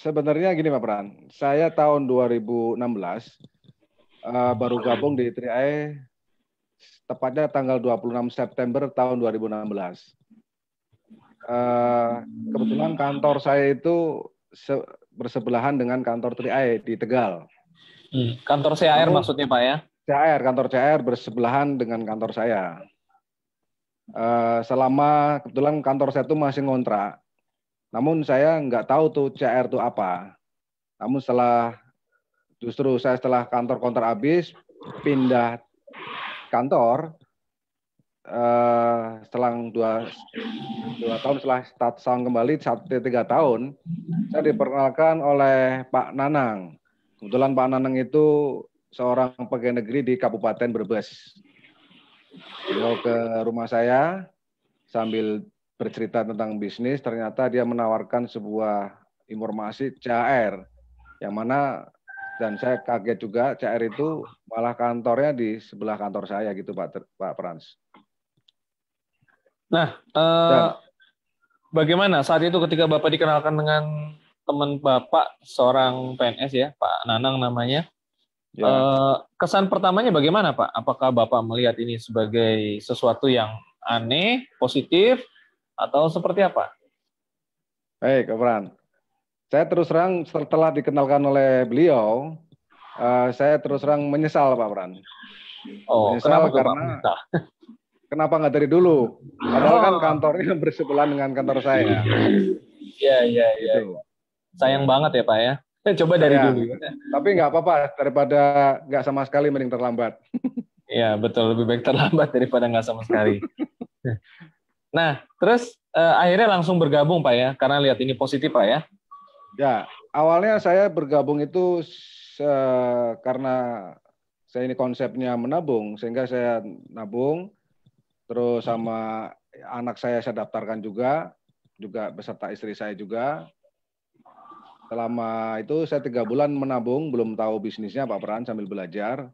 Speaker 5: sebenarnya gini Pak Frans, saya tahun 2016 uh, baru gabung di 3i tepatnya tanggal 26 September tahun 2016. Uh, eh, kebetulan kantor saya itu bersebelahan dengan kantor 3 di Tegal.
Speaker 2: Hmm. Kantor CAR maksudnya Pak ya?
Speaker 5: CAR, kantor CAR bersebelahan dengan kantor saya. Uh, selama kebetulan kantor saya itu masih ngontrak, namun saya nggak tahu tuh CAR itu apa. Namun setelah justru saya setelah kantor kontrak habis pindah kantor uh, setelah dua, dua tahun setelah start sound kembali satu tiga tahun saya diperkenalkan oleh Pak Nanang. Kebetulan Pak Nanang itu seorang pegawai negeri di Kabupaten Brebes beliau ke rumah saya sambil bercerita tentang bisnis ternyata dia menawarkan sebuah informasi CR yang mana dan saya kaget juga CR itu malah kantornya di sebelah kantor saya gitu Pak Pak Frans.
Speaker 2: Nah, eh, dan, bagaimana saat itu ketika Bapak dikenalkan dengan teman Bapak seorang PNS ya, Pak Nanang namanya. Ya. Eh, kesan pertamanya bagaimana Pak? Apakah Bapak melihat ini sebagai sesuatu yang aneh, positif, atau seperti apa?
Speaker 5: Baik, Pak Fran. Saya terus terang setelah dikenalkan oleh beliau, uh, saya terus terang menyesal Pak Pran.
Speaker 2: Oh, menyesal kenapa karena Pak
Speaker 5: kenapa nggak dari dulu? Padahal kan oh. kan kantornya bersebelahan dengan kantor saya.
Speaker 2: Iya, iya, iya. Gitu. Sayang banget ya Pak ya. Eh, coba dari ya, dulu.
Speaker 5: Tapi nggak apa-apa, daripada nggak sama sekali mending terlambat.
Speaker 2: Iya, betul. Lebih baik terlambat daripada nggak sama sekali. nah, terus uh, akhirnya langsung bergabung Pak ya, karena lihat ini positif Pak ya.
Speaker 5: Ya, awalnya saya bergabung itu se karena saya ini konsepnya menabung, sehingga saya nabung, terus sama anak saya saya daftarkan juga, juga beserta istri saya juga. Selama itu saya tiga bulan menabung, belum tahu bisnisnya Pak Peran sambil belajar.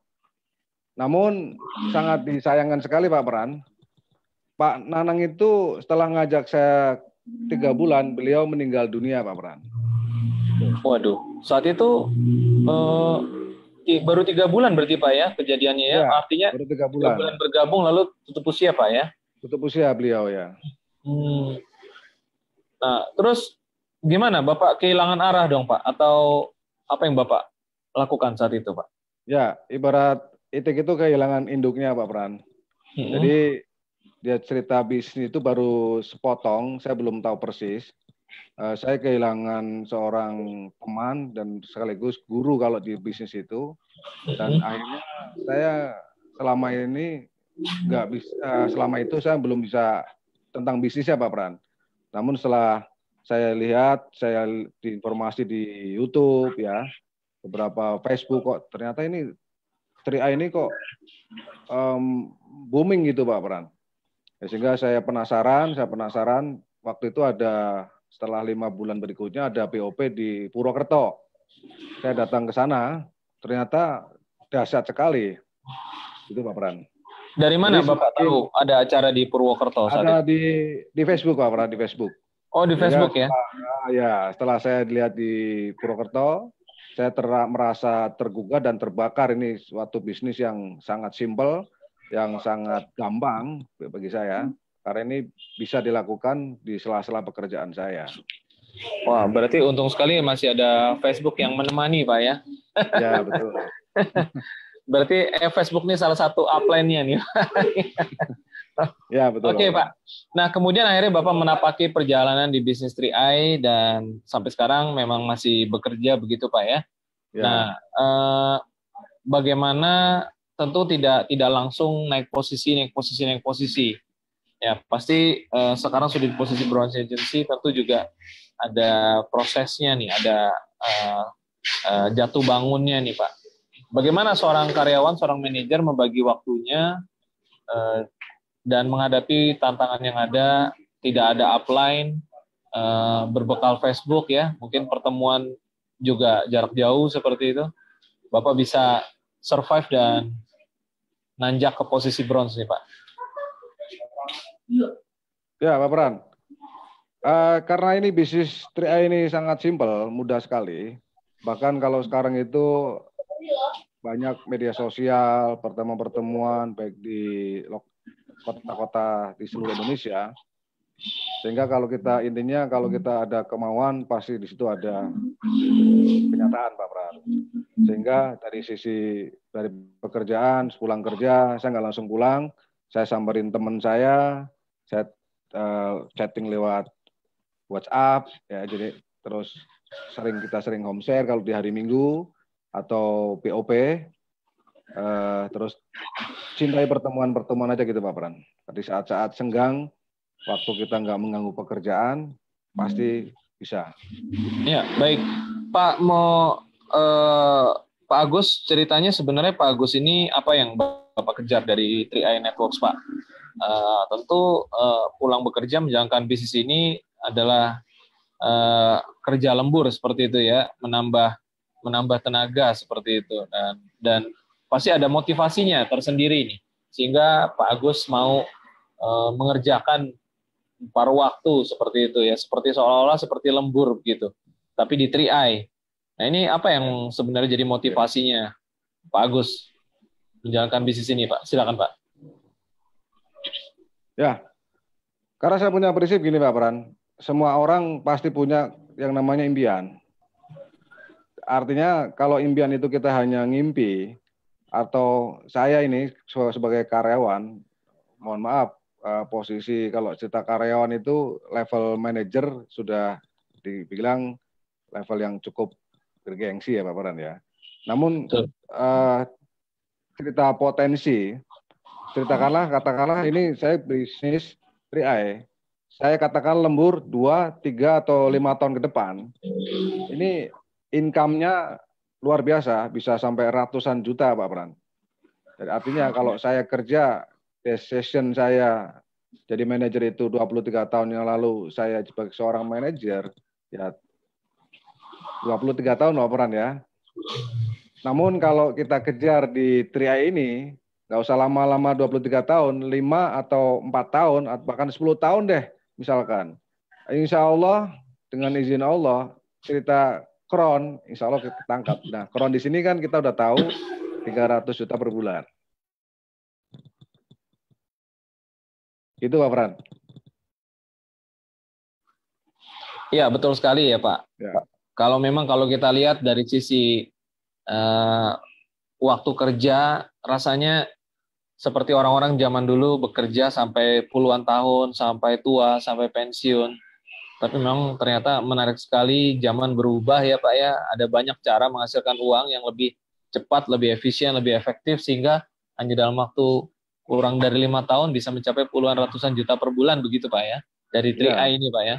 Speaker 5: Namun sangat disayangkan sekali Pak Peran. Pak Nanang itu setelah ngajak saya tiga bulan, beliau meninggal dunia Pak Peran.
Speaker 2: Waduh, saat itu uh, baru tiga bulan berarti Pak ya kejadiannya ya? ya Artinya baru tiga bulan. tiga bulan bergabung lalu tutup usia Pak ya?
Speaker 5: Tutup usia beliau ya.
Speaker 2: Hmm. Nah, terus gimana Bapak kehilangan arah dong Pak? Atau apa yang Bapak lakukan saat itu Pak?
Speaker 5: Ya, ibarat itik itu kehilangan induknya Pak Pran. Hmm. Jadi dia cerita bisnis itu baru sepotong, saya belum tahu persis uh, saya kehilangan seorang teman dan sekaligus guru kalau di bisnis itu dan mm-hmm. akhirnya saya selama ini nggak bisa selama itu saya belum bisa tentang bisnisnya Pak Pran. Namun setelah saya lihat saya di informasi di YouTube ya beberapa Facebook kok ternyata ini 3 ini kok um, booming gitu Pak Pran. Ya, sehingga saya penasaran, saya penasaran waktu itu ada setelah lima bulan berikutnya ada BOP di Purwokerto. Saya datang ke sana, ternyata dahsyat sekali. Itu Pak Pran.
Speaker 2: Dari mana Jadi, Bapak tahu ada acara di Purwokerto?
Speaker 5: Ada di di Facebook Pak Pran, di Facebook.
Speaker 2: Oh di Facebook ya?
Speaker 5: Setelah, ya, setelah saya lihat di Purwokerto, saya ter, merasa tergugah dan terbakar ini suatu bisnis yang sangat simpel, yang sangat gampang bagi saya karena ini bisa dilakukan di sela-sela pekerjaan saya.
Speaker 2: Wah, berarti untung sekali masih ada Facebook yang menemani, Pak ya.
Speaker 5: Ya, betul.
Speaker 2: berarti eh, Facebook ini salah satu upline-nya nih.
Speaker 5: ya, betul.
Speaker 2: Oke, Pak. Nah, kemudian akhirnya Bapak menapaki perjalanan di bisnis 3i dan sampai sekarang memang masih bekerja begitu, Pak ya. ya. Nah, eh, bagaimana tentu tidak tidak langsung naik posisi, naik posisi, naik posisi ya pasti uh, sekarang sudah di posisi bronze agency tentu juga ada prosesnya nih, ada uh, uh, jatuh bangunnya nih Pak. Bagaimana seorang karyawan, seorang manajer membagi waktunya uh, dan menghadapi tantangan yang ada, tidak ada upline, uh, berbekal Facebook ya, mungkin pertemuan juga jarak jauh seperti itu, Bapak bisa survive dan nanjak ke posisi bronze nih Pak.
Speaker 5: Ya, Pak Pran. Uh, karena ini bisnis 3 ini sangat simpel, mudah sekali. Bahkan kalau sekarang itu banyak media sosial, pertemuan-pertemuan baik di kota-kota di seluruh Indonesia. Sehingga kalau kita intinya kalau kita ada kemauan pasti di situ ada kenyataan Pak Pran. Sehingga dari sisi dari pekerjaan, pulang kerja, saya nggak langsung pulang, saya samperin teman saya, saya uh, chatting lewat WhatsApp, ya jadi terus sering kita sering home share kalau di hari Minggu atau POP. Uh, terus cintai pertemuan-pertemuan aja gitu Pak Pran. Di saat-saat senggang, waktu kita nggak mengganggu pekerjaan, pasti bisa.
Speaker 2: Ya, baik. Pak mau uh, Pak Agus ceritanya sebenarnya Pak Agus ini apa yang Bapak kejar dari 3i Networks Pak? Uh, tentu uh, pulang bekerja menjalankan bisnis ini adalah uh, kerja lembur seperti itu ya, menambah menambah tenaga seperti itu dan dan pasti ada motivasinya tersendiri nih sehingga Pak Agus mau uh, mengerjakan paruh waktu seperti itu ya, seperti seolah-olah seperti lembur begitu. Tapi di 3i. Nah ini apa yang sebenarnya jadi motivasinya Pak Agus menjalankan bisnis ini Pak? Silakan Pak.
Speaker 5: Ya, karena saya punya prinsip gini Pak Pran, semua orang pasti punya yang namanya impian. Artinya kalau impian itu kita hanya ngimpi, atau saya ini sebagai karyawan, mohon maaf, eh, posisi kalau cerita karyawan itu level manager sudah dibilang level yang cukup bergengsi ya Pak Paran ya. Namun uh, cerita potensi, ceritakanlah katakanlah ini saya bisnis 3i, saya katakan lembur 2, 3 atau 5 tahun ke depan. Ini income-nya luar biasa, bisa sampai ratusan juta Pak Pran. Jadi artinya kalau saya kerja, session saya jadi manajer itu 23 tahun yang lalu, saya sebagai seorang manajer, ya 23 tahun Pak Pran ya. Namun kalau kita kejar di Tria ini, nggak usah lama-lama 23 tahun, 5 atau 4 tahun, bahkan 10 tahun deh misalkan. Insya Allah dengan izin Allah cerita kron, insya Allah ketangkap. Nah, kron di sini kan kita udah tahu 300 juta per bulan. Itu Pak Fran.
Speaker 2: Iya, betul sekali ya Pak. Ya. Kalau memang kalau kita lihat dari sisi uh, waktu kerja, rasanya seperti orang-orang zaman dulu bekerja sampai puluhan tahun, sampai tua, sampai pensiun tapi memang ternyata menarik sekali zaman berubah ya Pak ya. Ada banyak cara menghasilkan uang yang lebih cepat, lebih efisien, lebih efektif sehingga hanya dalam waktu kurang dari lima tahun bisa mencapai puluhan ratusan juta per bulan begitu Pak ya dari 3i ya. ini Pak ya.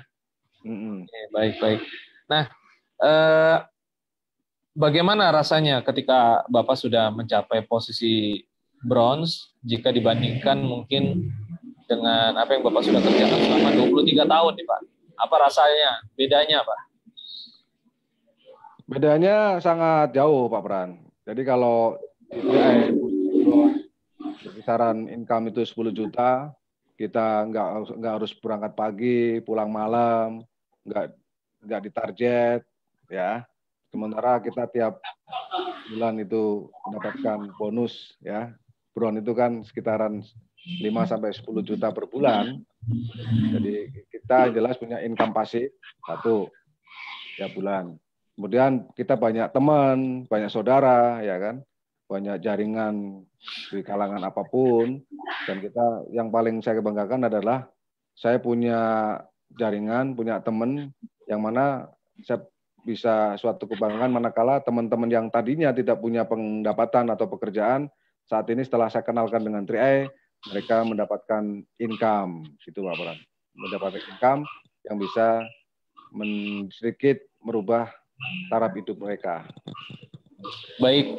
Speaker 2: Mm-hmm. Oke, baik baik. Nah, eh, bagaimana rasanya ketika Bapak sudah mencapai posisi bronze jika dibandingkan mungkin dengan apa yang Bapak sudah kerjakan selama 23 tahun nih Pak? Apa rasanya? Bedanya apa?
Speaker 5: Bedanya sangat jauh Pak Pran. Jadi kalau kisaran income itu 10 juta, kita nggak nggak harus berangkat pagi, pulang malam, nggak nggak ditarget, ya. Sementara kita tiap bulan itu mendapatkan bonus, ya. Bron itu kan sekitaran 5 sampai 10 juta per bulan. Jadi kita jelas punya income pasif satu ya bulan. Kemudian kita banyak teman, banyak saudara, ya kan, banyak jaringan di kalangan apa pun. Dan kita yang paling saya kebanggakan adalah saya punya jaringan, punya teman yang mana saya bisa suatu kebanggaan manakala teman-teman yang tadinya tidak punya pendapatan atau pekerjaan saat ini setelah saya kenalkan dengan 3 mereka mendapatkan income gitu Pak Pran. Mendapatkan income yang bisa men sedikit merubah taraf hidup mereka.
Speaker 2: Baik,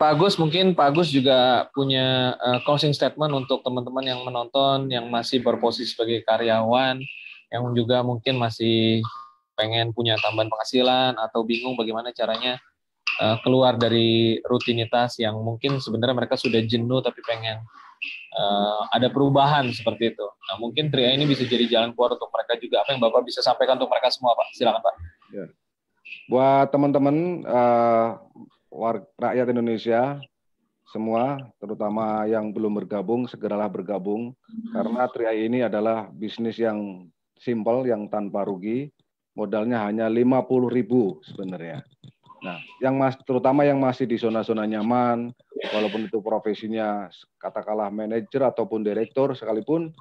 Speaker 2: Pak Agus mungkin Pak Agus juga punya uh, closing statement untuk teman-teman yang menonton yang masih berposisi sebagai karyawan yang juga mungkin masih pengen punya tambahan penghasilan atau bingung bagaimana caranya uh, keluar dari rutinitas yang mungkin sebenarnya mereka sudah jenuh tapi pengen uh, ada perubahan seperti itu. Nah, mungkin Tria ini bisa jadi jalan keluar untuk mereka juga. Apa yang Bapak bisa sampaikan untuk mereka semua, Pak? Silakan, Pak. Ya.
Speaker 5: Buat teman-teman uh, rakyat Indonesia semua, terutama yang belum bergabung, segeralah bergabung karena Tria ini adalah bisnis yang simpel, yang tanpa rugi. Modalnya hanya 50 ribu sebenarnya. Nah, yang mas, terutama yang masih di zona-zona nyaman, walaupun itu profesinya katakanlah manajer ataupun direktur sekalipun,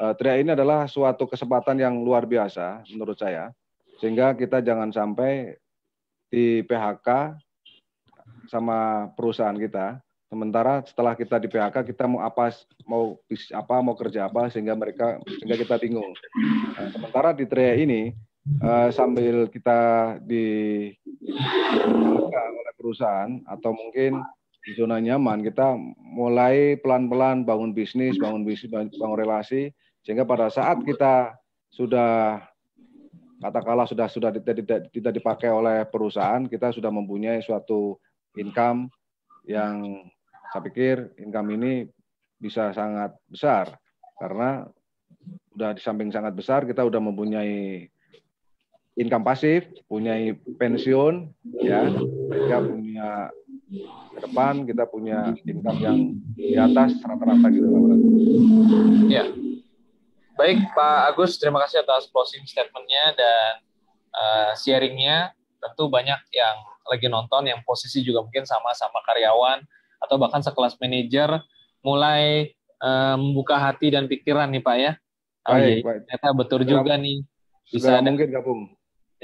Speaker 5: uh, TRIA ini adalah suatu kesempatan yang luar biasa menurut saya, sehingga kita jangan sampai di PHK sama perusahaan kita, Sementara setelah kita di PHK kita mau apa mau apa mau kerja apa sehingga mereka sehingga kita bingung. Nah, sementara di TRIA ini uh, sambil kita di oleh perusahaan atau mungkin di zona nyaman kita mulai pelan-pelan bangun bisnis, bangun bisnis, bangun relasi sehingga pada saat kita sudah katakanlah sudah sudah tidak, tidak tidak dipakai oleh perusahaan, kita sudah mempunyai suatu income yang saya pikir income ini bisa sangat besar. Karena sudah di samping sangat besar kita sudah mempunyai income pasif, punya pensiun, ya, kita punya ke depan kita punya income yang di atas rata-rata gitu.
Speaker 2: Ya, baik Pak Agus, terima kasih atas closing statementnya dan uh, sharingnya. Tentu banyak yang lagi nonton yang posisi juga mungkin sama-sama karyawan atau bahkan sekelas manajer mulai uh, membuka hati dan pikiran nih Pak ya. Baik, baik. Ternyata betul juga nih
Speaker 5: bisa mungkin gabung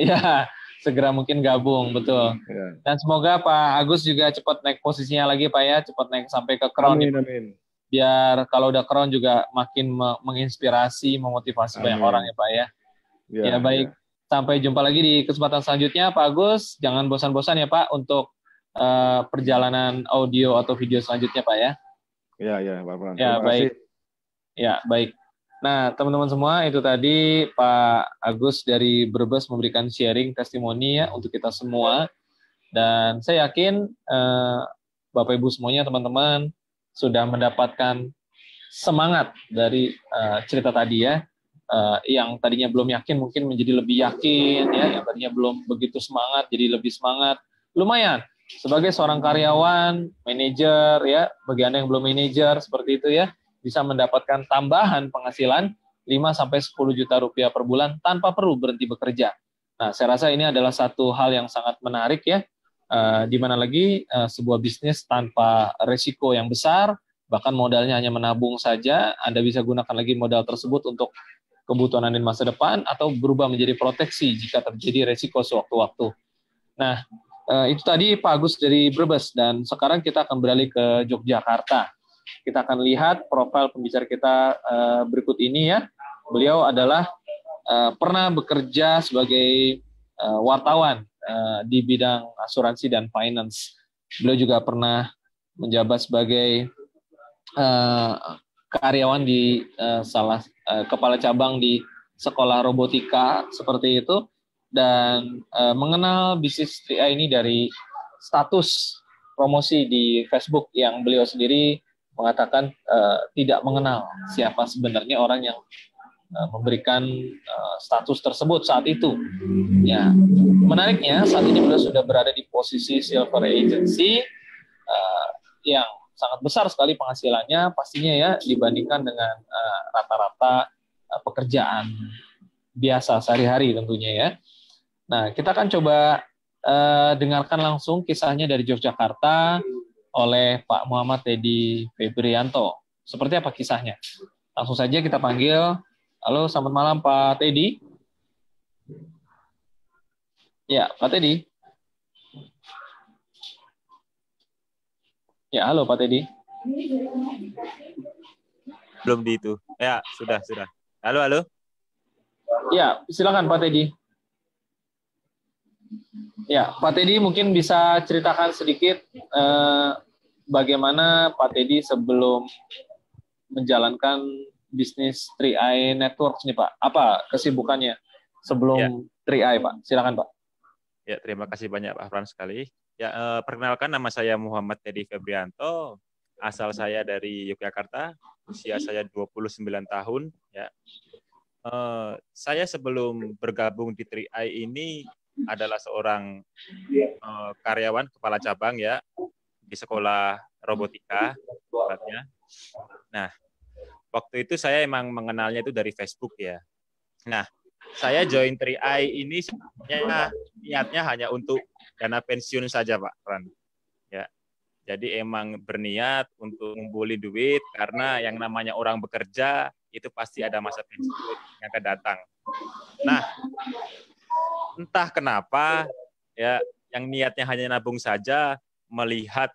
Speaker 2: Iya, segera mungkin gabung, betul. Ya. Dan semoga Pak Agus juga cepat naik posisinya lagi Pak ya, cepat naik sampai ke crown. Amin, amin. Biar kalau udah crown juga makin menginspirasi, memotivasi amin. banyak orang ya Pak ya. Ya, ya baik. Ya. Sampai jumpa lagi di kesempatan selanjutnya Pak Agus. Jangan bosan-bosan ya Pak untuk uh, perjalanan audio atau video selanjutnya Pak ya.
Speaker 5: Ya, ya, Pak Pran.
Speaker 2: Ya, baik. Ya, baik. Nah, teman-teman semua, itu tadi Pak Agus dari Brebes memberikan sharing testimoni ya untuk kita semua. Dan saya yakin eh, Bapak Ibu semuanya, teman-teman, sudah mendapatkan semangat dari eh, cerita tadi ya. Eh, yang tadinya belum yakin mungkin menjadi lebih yakin ya, yang tadinya belum begitu semangat jadi lebih semangat. Lumayan sebagai seorang karyawan, manajer ya, bagi Anda yang belum manajer seperti itu ya bisa mendapatkan tambahan penghasilan 5 sampai 10 juta rupiah per bulan tanpa perlu berhenti bekerja. Nah, saya rasa ini adalah satu hal yang sangat menarik ya, uh, di mana lagi uh, sebuah bisnis tanpa resiko yang besar, bahkan modalnya hanya menabung saja, Anda bisa gunakan lagi modal tersebut untuk kebutuhan Anda di masa depan atau berubah menjadi proteksi jika terjadi resiko sewaktu-waktu. Nah, uh, itu tadi Pak Agus dari Brebes dan sekarang kita akan beralih ke Yogyakarta. Kita akan lihat profil pembicara kita uh, berikut ini ya. Beliau adalah uh, pernah bekerja sebagai uh, wartawan uh, di bidang asuransi dan finance. Beliau juga pernah menjabat sebagai uh, karyawan di uh, salah uh, kepala cabang di sekolah robotika seperti itu dan uh, mengenal bisnis 3 ini dari status promosi di Facebook yang beliau sendiri mengatakan uh, tidak mengenal siapa sebenarnya orang yang uh, memberikan uh, status tersebut saat itu. Ya, menariknya saat ini beliau sudah berada di posisi silver agency uh, yang sangat besar sekali penghasilannya pastinya ya dibandingkan dengan rata-rata uh, uh, pekerjaan biasa sehari-hari tentunya ya. Nah, kita akan coba uh, dengarkan langsung kisahnya dari Yogyakarta oleh Pak Muhammad Teddy Febrianto. Seperti apa kisahnya? Langsung saja kita panggil. Halo, selamat malam Pak Teddy. Ya, Pak Teddy. Ya, halo Pak Teddy.
Speaker 6: Belum di itu. Ya, sudah, sudah. Halo, halo.
Speaker 2: Ya, silakan Pak Teddy. Ya, Pak Teddy mungkin bisa ceritakan sedikit eh, bagaimana Pak Teddy sebelum menjalankan bisnis 3i Networks nih Pak. Apa kesibukannya sebelum ya. 3i Pak? Silakan Pak.
Speaker 6: Ya, terima kasih banyak Pak Fran sekali. Ya, eh, perkenalkan nama saya Muhammad Teddy Febrianto. Asal saya dari Yogyakarta, usia saya 29 tahun. Ya, eh, saya sebelum bergabung di 3i ini adalah seorang uh, karyawan kepala cabang ya di sekolah robotika tempatnya. Nah, waktu itu saya emang mengenalnya itu dari Facebook ya. Nah, saya join 3i ini sebenarnya niatnya hanya untuk dana pensiun saja, Pak Ran. Ya. Jadi emang berniat untuk ngumpulin duit karena yang namanya orang bekerja itu pasti ada masa pensiun yang akan datang. Nah, entah kenapa ya yang niatnya hanya nabung saja melihat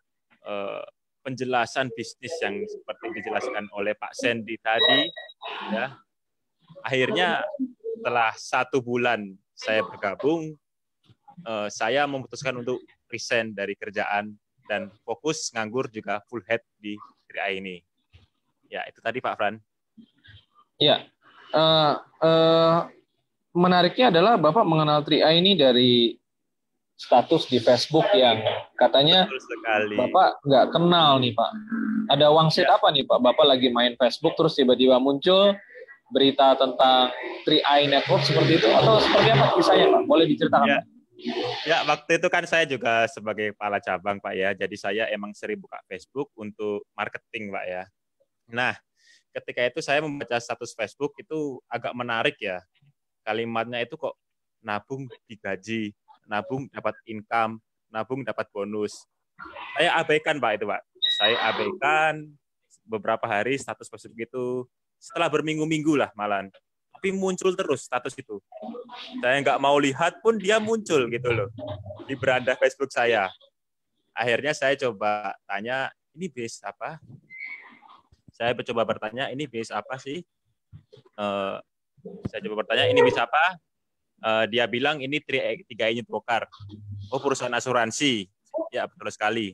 Speaker 6: eh, penjelasan bisnis yang seperti dijelaskan oleh Pak Sandy tadi, ya akhirnya setelah satu bulan saya bergabung, eh, saya memutuskan untuk resign dari kerjaan dan fokus nganggur juga full head di KRIA ini. Ya itu tadi Pak Fran.
Speaker 2: Ya, uh, uh, menariknya adalah Bapak mengenal Tri ini dari status di Facebook yang katanya Bapak nggak kenal nih Pak. Ada wangsit ya. apa nih Pak? Bapak lagi main Facebook terus tiba-tiba muncul berita tentang Tri Network seperti itu atau seperti apa kisahnya Pak? Boleh diceritakan
Speaker 6: ya. Ya, waktu itu kan saya juga sebagai kepala cabang Pak ya. Jadi saya emang sering buka Facebook untuk marketing Pak ya. Nah, ketika itu saya membaca status Facebook itu agak menarik ya. Kalimatnya itu kok nabung digaji, nabung dapat income, nabung dapat bonus. Saya abaikan Pak itu Pak. Saya abaikan beberapa hari status Facebook itu setelah berminggu-minggu lah malan. Tapi muncul terus status itu. Saya nggak mau lihat pun dia muncul gitu loh di beranda Facebook saya. Akhirnya saya coba tanya, ini base apa? Saya coba bertanya, ini base apa sih? Uh, saya coba bertanya, ini bisa apa? uh, dia bilang ini tiga unit bokar. Oh perusahaan asuransi. Ya betul sekali.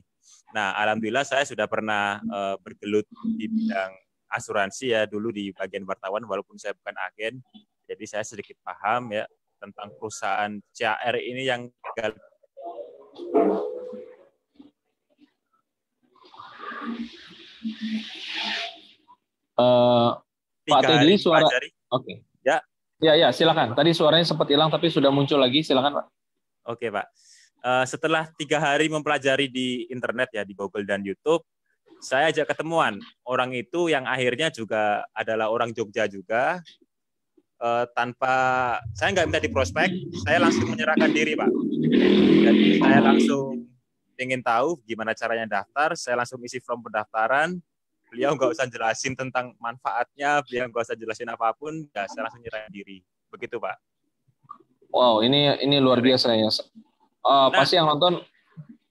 Speaker 6: Nah alhamdulillah saya sudah pernah uh, bergelut di bidang asuransi ya dulu di bagian wartawan walaupun saya bukan agen. Jadi saya sedikit paham ya tentang perusahaan CAR ini yang
Speaker 2: Uh, Pak Teddy suara Oke. Okay.
Speaker 6: Ya,
Speaker 2: Ya, silakan. Tadi suaranya sempat hilang tapi sudah muncul lagi. Silakan, Pak.
Speaker 6: Oke, Pak. Uh, setelah tiga hari mempelajari di internet ya di Google dan YouTube, saya ajak ketemuan orang itu yang akhirnya juga adalah orang Jogja juga. Uh, tanpa saya nggak minta di prospek, saya langsung menyerahkan diri, Pak. Jadi saya langsung ingin tahu gimana caranya daftar, saya langsung isi form pendaftaran, beliau nggak usah jelasin tentang manfaatnya, beliau nggak usah jelasin apa pun, ya saya langsung nyerah diri. Begitu Pak.
Speaker 2: Wow, ini ini luar biasa ya. Uh, nah, pasti yang nonton,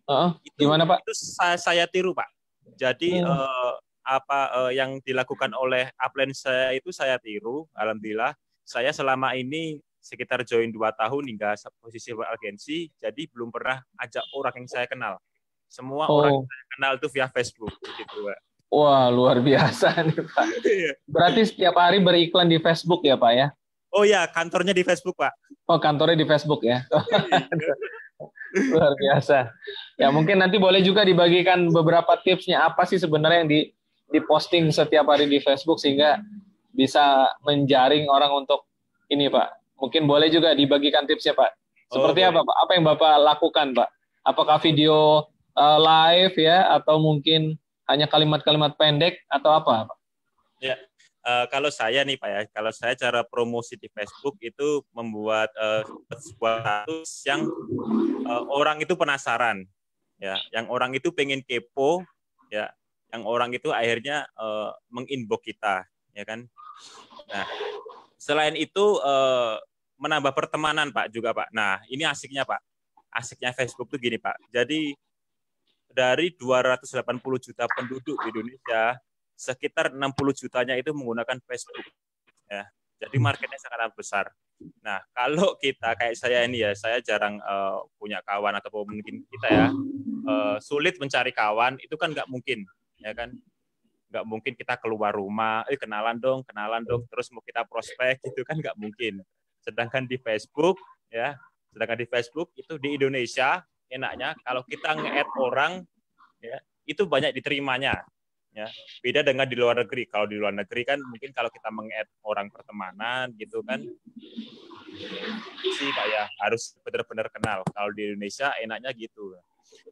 Speaker 2: uh, itu, gimana Pak?
Speaker 6: Itu saya, saya tiru Pak. Jadi hmm. uh, apa uh, yang dilakukan oleh upline saya itu saya tiru. Alhamdulillah, saya selama ini sekitar join dua tahun hingga posisi agensi, jadi belum pernah ajak orang yang saya kenal. Semua oh. orang yang saya kenal itu via Facebook, gitu Pak.
Speaker 2: Wah, luar biasa nih Pak. Iya. Berarti setiap hari beriklan di Facebook ya Pak ya?
Speaker 6: Oh ya, kantornya di Facebook Pak.
Speaker 2: Oh, kantornya di Facebook ya? luar biasa. Ya mungkin nanti boleh juga dibagikan beberapa tipsnya apa sih sebenarnya yang di diposting setiap hari di Facebook sehingga bisa menjaring orang untuk ini Pak. Mungkin boleh juga dibagikan tipsnya Pak. Seperti oh, apa Pak? Apa yang Bapak lakukan Pak? Apakah video uh, live ya atau mungkin hanya kalimat-kalimat pendek atau apa?
Speaker 6: Ya, uh, kalau saya nih Pak ya, kalau saya cara promosi di Facebook itu membuat uh, sebuah status yang uh, orang itu penasaran, ya, yang orang itu pengen kepo, ya, yang orang itu akhirnya uh, menginbox kita, ya kan? Nah, selain itu uh, menambah pertemanan Pak juga Pak. Nah, ini asiknya Pak. Asiknya Facebook tuh gini Pak. Jadi dari 280 juta penduduk di Indonesia, sekitar 60 jutanya itu menggunakan Facebook. Ya, jadi marketnya sangat besar. Nah, kalau kita kayak saya ini ya, saya jarang uh, punya kawan atau mungkin kita ya uh, sulit mencari kawan, itu kan nggak mungkin, ya kan? Nggak mungkin kita keluar rumah, eh kenalan dong, kenalan dong, terus mau kita prospek, itu kan nggak mungkin. Sedangkan di Facebook, ya, sedangkan di Facebook itu di Indonesia enaknya kalau kita nge-add orang ya itu banyak diterimanya ya. Beda dengan di luar negeri. Kalau di luar negeri kan mungkin kalau kita meng-add orang pertemanan gitu kan sih kayak harus benar-benar kenal. Kalau di Indonesia enaknya gitu.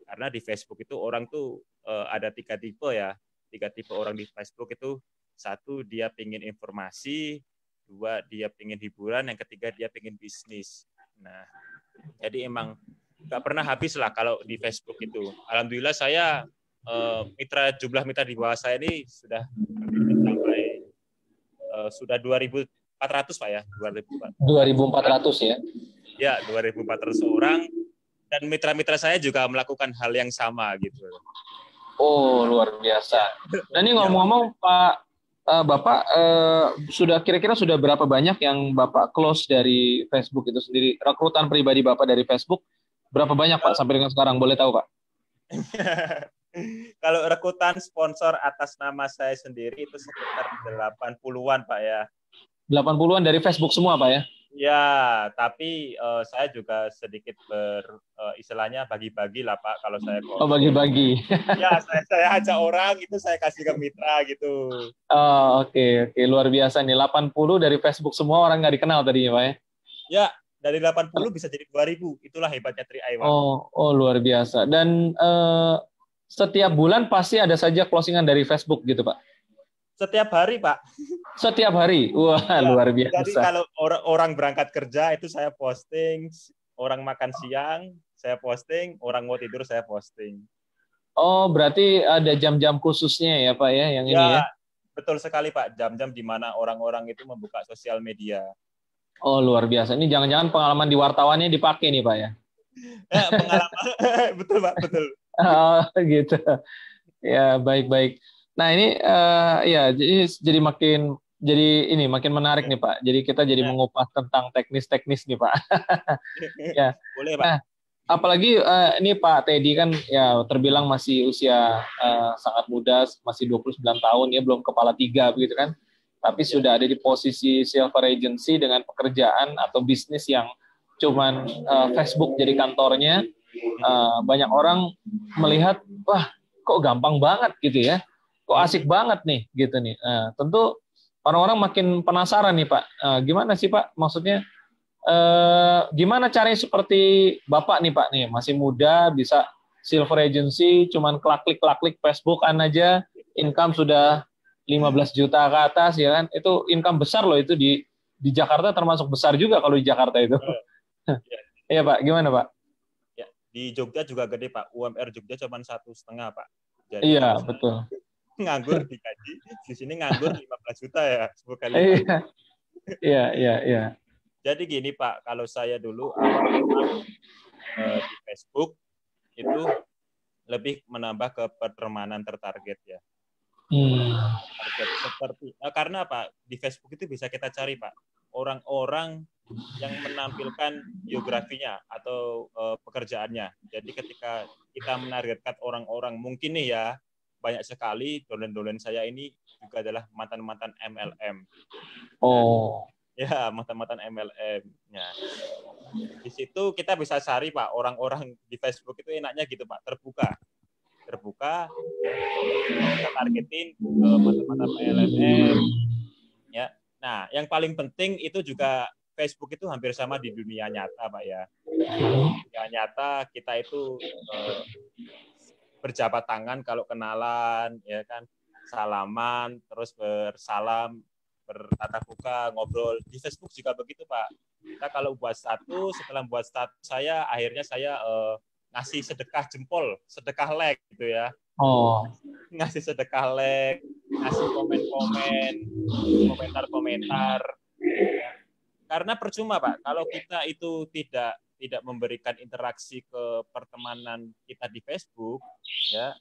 Speaker 6: Karena di Facebook itu orang tuh uh, ada tiga tipe ya. Tiga tipe orang di Facebook itu satu dia pingin informasi dua dia pingin hiburan yang ketiga dia pingin bisnis. Nah jadi emang nggak pernah habis lah kalau di Facebook itu. Alhamdulillah saya uh, mitra jumlah mitra di bawah saya ini sudah sampai uh, sudah 2.400 pak ya
Speaker 2: 2.400 ya.
Speaker 6: Ya 2.400 orang dan mitra-mitra saya juga melakukan hal yang sama gitu.
Speaker 2: Oh, luar biasa. Dan ini ngomong-ngomong Pak uh, Bapak uh, sudah kira-kira sudah berapa banyak yang Bapak close dari Facebook itu sendiri? Rekrutan pribadi Bapak dari Facebook berapa banyak Pak sampai dengan sekarang? Boleh tahu Pak?
Speaker 6: Kalau rekrutan sponsor atas nama saya sendiri itu sekitar 80-an Pak ya.
Speaker 2: 80-an dari Facebook semua Pak ya?
Speaker 6: Ya, tapi uh, saya juga sedikit ber uh, istilahnya bagi-bagi lah Pak kalau saya
Speaker 2: Oh, bagi-bagi.
Speaker 6: ya, saya saya ajak orang itu saya kasih ke mitra gitu.
Speaker 2: Oh, oke okay, oke okay. luar biasa nih 80 dari Facebook semua orang nggak dikenal tadinya Pak ya.
Speaker 6: Ya, dari 80 bisa jadi 2000. Itulah hebatnya Tri Pak.
Speaker 2: Oh, oh luar biasa. Dan uh, setiap bulan pasti ada saja closingan dari Facebook gitu Pak.
Speaker 6: Setiap hari, Pak.
Speaker 2: Setiap hari. Wah, ya, luar biasa.
Speaker 6: Jadi kalau or orang berangkat kerja itu saya posting, orang makan siang saya posting, orang mau tidur saya posting.
Speaker 2: Oh, berarti ada jam-jam khususnya ya, Pak ya, yang ya, ini ya?
Speaker 6: Betul sekali, Pak. Jam-jam di mana orang-orang itu membuka sosial media.
Speaker 2: Oh, luar biasa. Ini jangan-jangan pengalaman di wartawannya dipakai nih, Pak ya?
Speaker 6: ya pengalaman. betul, Pak. Betul.
Speaker 2: Oh, gitu. Ya, baik-baik. Nah ini uh, ya jadi jadi makin jadi ini makin menarik nih Pak. Jadi kita jadi ya. mengupas tentang teknis-teknis nih Pak. ya. Boleh Pak. Nah, apalagi uh, ini Pak Teddy kan ya terbilang masih usia uh, sangat muda, masih 29 tahun ya belum kepala tiga begitu kan. Tapi ya. sudah ada di posisi silver agency dengan pekerjaan atau bisnis yang cuman uh, Facebook jadi kantornya. Uh, banyak orang melihat wah kok gampang banget gitu ya kok asik banget nih gitu nih. Nah, tentu orang-orang makin penasaran nih Pak. Nah, gimana sih Pak? Maksudnya eh, gimana caranya seperti Bapak nih Pak nih masih muda bisa silver agency cuman klik klik klik Facebook an aja income sudah 15 juta ke atas ya kan? Itu income besar loh itu di di Jakarta termasuk besar juga kalau di Jakarta itu. Iya Pak, gimana Pak?
Speaker 6: Ya, di Jogja juga gede Pak. UMR Jogja cuma satu setengah Pak.
Speaker 2: Jadi iya betul.
Speaker 6: nganggur dikaji di sini nganggur 15 juta ya
Speaker 2: sekali iya. iya iya iya.
Speaker 6: Jadi gini Pak. Kalau saya dulu eh, di Facebook itu lebih menambah ke pertemanan tertarget ya hmm. target seperti nah, karena apa di Facebook itu bisa kita cari Pak orang-orang yang menampilkan biografinya atau uh, pekerjaannya. Jadi ketika kita menargetkan orang-orang mungkin nih ya banyak sekali dolen-dolen saya ini juga adalah mantan-mantan MLM.
Speaker 2: Oh.
Speaker 6: Ya, mantan-mantan MLM. Ya. Di situ kita bisa cari Pak, orang-orang di Facebook itu enaknya gitu Pak, terbuka. Terbuka, kita targetin ke mantan-mantan MLM. Ya. Nah, yang paling penting itu juga Facebook itu hampir sama di dunia nyata, Pak ya. Dunia nyata kita itu eh, berjabat tangan kalau kenalan ya kan salaman terus bersalam bertatap muka ngobrol di Facebook juga begitu Pak kita kalau buat status setelah buat status saya akhirnya saya uh, ngasih sedekah jempol sedekah like gitu ya
Speaker 2: oh
Speaker 6: ngasih sedekah like ngasih komen-komen komentar-komentar ya. karena percuma Pak kalau kita itu tidak tidak memberikan interaksi ke pertemanan kita di Facebook, ya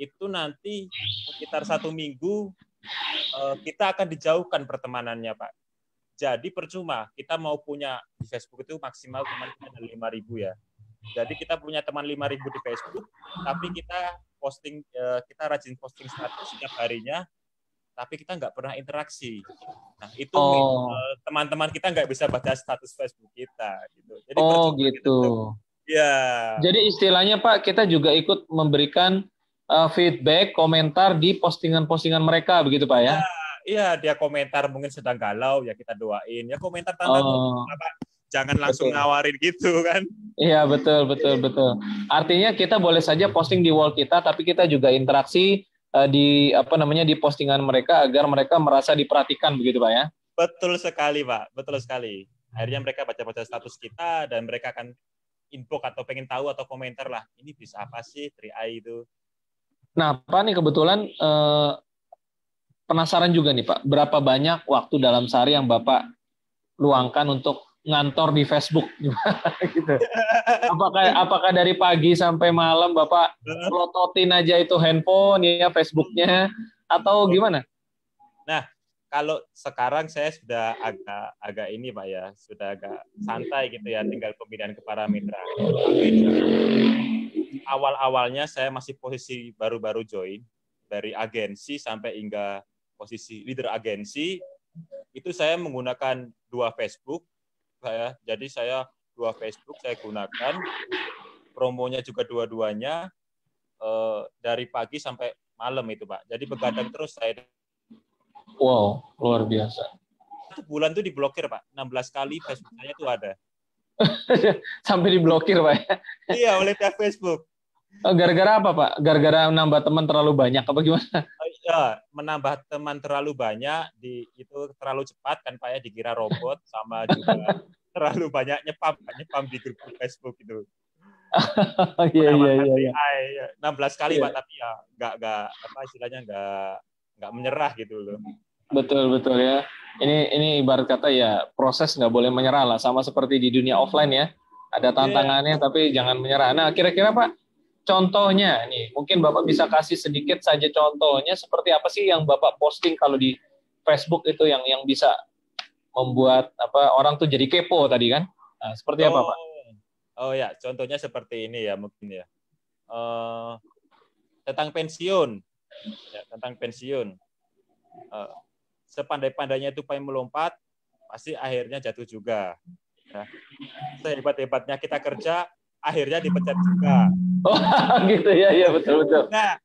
Speaker 6: itu nanti sekitar satu minggu eh, kita akan dijauhkan pertemanannya, Pak. Jadi percuma kita mau punya di Facebook itu maksimal teman kita ada lima ribu ya. Jadi kita punya teman lima ribu di Facebook, tapi kita posting eh, kita rajin posting status setiap harinya tapi kita nggak pernah interaksi. Nah itu oh. Eh, teman-teman oh. kita nggak bisa baca status Facebook kita. Gitu.
Speaker 2: Jadi oh gitu.
Speaker 6: Ya.
Speaker 2: Jadi istilahnya Pak kita juga ikut memberikan uh, feedback, komentar di postingan-postingan mereka begitu Pak ya?
Speaker 6: Iya, dia komentar mungkin sedang galau ya kita doain. Ya komentar tanda oh. Jangan langsung betul. nawarin gitu kan.
Speaker 2: Iya betul betul betul. Artinya kita boleh saja posting di wall kita, tapi kita juga interaksi uh, di apa namanya di postingan mereka agar mereka merasa diperhatikan begitu pak ya
Speaker 6: betul sekali pak betul sekali akhirnya mereka baca-baca status kita dan mereka akan info atau pengen tahu atau komentar lah ini bisa apa sih 3i itu
Speaker 2: nah pak nih kebetulan eh, penasaran juga nih pak berapa banyak waktu dalam sehari yang bapak luangkan untuk ngantor di Facebook gitu. Apakah apakah dari pagi sampai malam Bapak lototin aja itu handphone ya Facebooknya atau gimana?
Speaker 6: Nah, kalau sekarang saya sudah agak agak ini Pak ya, sudah agak santai gitu ya, tinggal pembinaan ke para mitra. Awal-awalnya saya masih posisi baru-baru join dari agensi sampai hingga posisi leader agensi itu saya menggunakan dua Facebook saya. Jadi saya dua Facebook saya gunakan. Promonya juga dua-duanya eh, dari pagi sampai malam itu pak. Jadi begadang terus saya.
Speaker 2: Wow luar biasa.
Speaker 6: Satu bulan tuh diblokir pak. 16 kali Facebook saya itu ada.
Speaker 2: Sampai diblokir pak. Ya?
Speaker 6: iya oleh pihak Facebook
Speaker 2: gara-gara apa Pak? Gara-gara menambah teman terlalu banyak apa gimana?
Speaker 6: Oh, ya, menambah teman terlalu banyak di itu terlalu cepat kan Pak ya dikira robot sama juga terlalu banyak nyepam nyepam di grup Facebook itu.
Speaker 2: Iya iya iya.
Speaker 6: iya. 16 kali Pak tapi ya nggak nggak apa istilahnya nggak nggak menyerah gitu loh.
Speaker 2: Betul betul ya. Ini ini ibarat kata ya proses nggak boleh menyerah lah sama seperti di dunia offline ya. Ada tantangannya yeah. tapi jangan menyerah. Nah kira-kira Pak contohnya nih, mungkin Bapak bisa kasih sedikit saja contohnya seperti apa sih yang Bapak posting kalau di Facebook itu yang yang bisa membuat apa orang tuh jadi kepo tadi kan? Nah, seperti
Speaker 6: oh,
Speaker 2: apa Pak?
Speaker 6: Oh ya, contohnya seperti ini ya mungkin ya. Uh, tentang pensiun, ya, tentang pensiun. Uh, sepandai-pandainya pengen melompat, pasti akhirnya jatuh juga. Ya. Sehebat-hebatnya kita kerja, akhirnya dipecat juga.
Speaker 2: Oh, gitu ya, ya betul betul.
Speaker 6: Nah,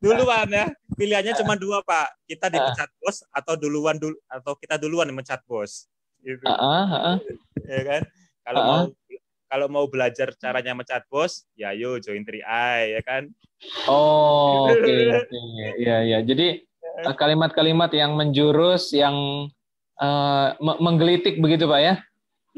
Speaker 6: duluan ya, pilihannya cuma dua pak, kita dipecat bos atau duluan dulu atau kita duluan mencat bos. Gitu. Uh, uh, uh. Ya kan? Kalau uh. mau kalau mau belajar caranya mencat bos, ya yuk join 3i ya kan.
Speaker 2: Oh, oke okay, okay. Iya iya. Jadi eh, kalimat-kalimat yang menjurus yang uh, menggelitik begitu Pak ya?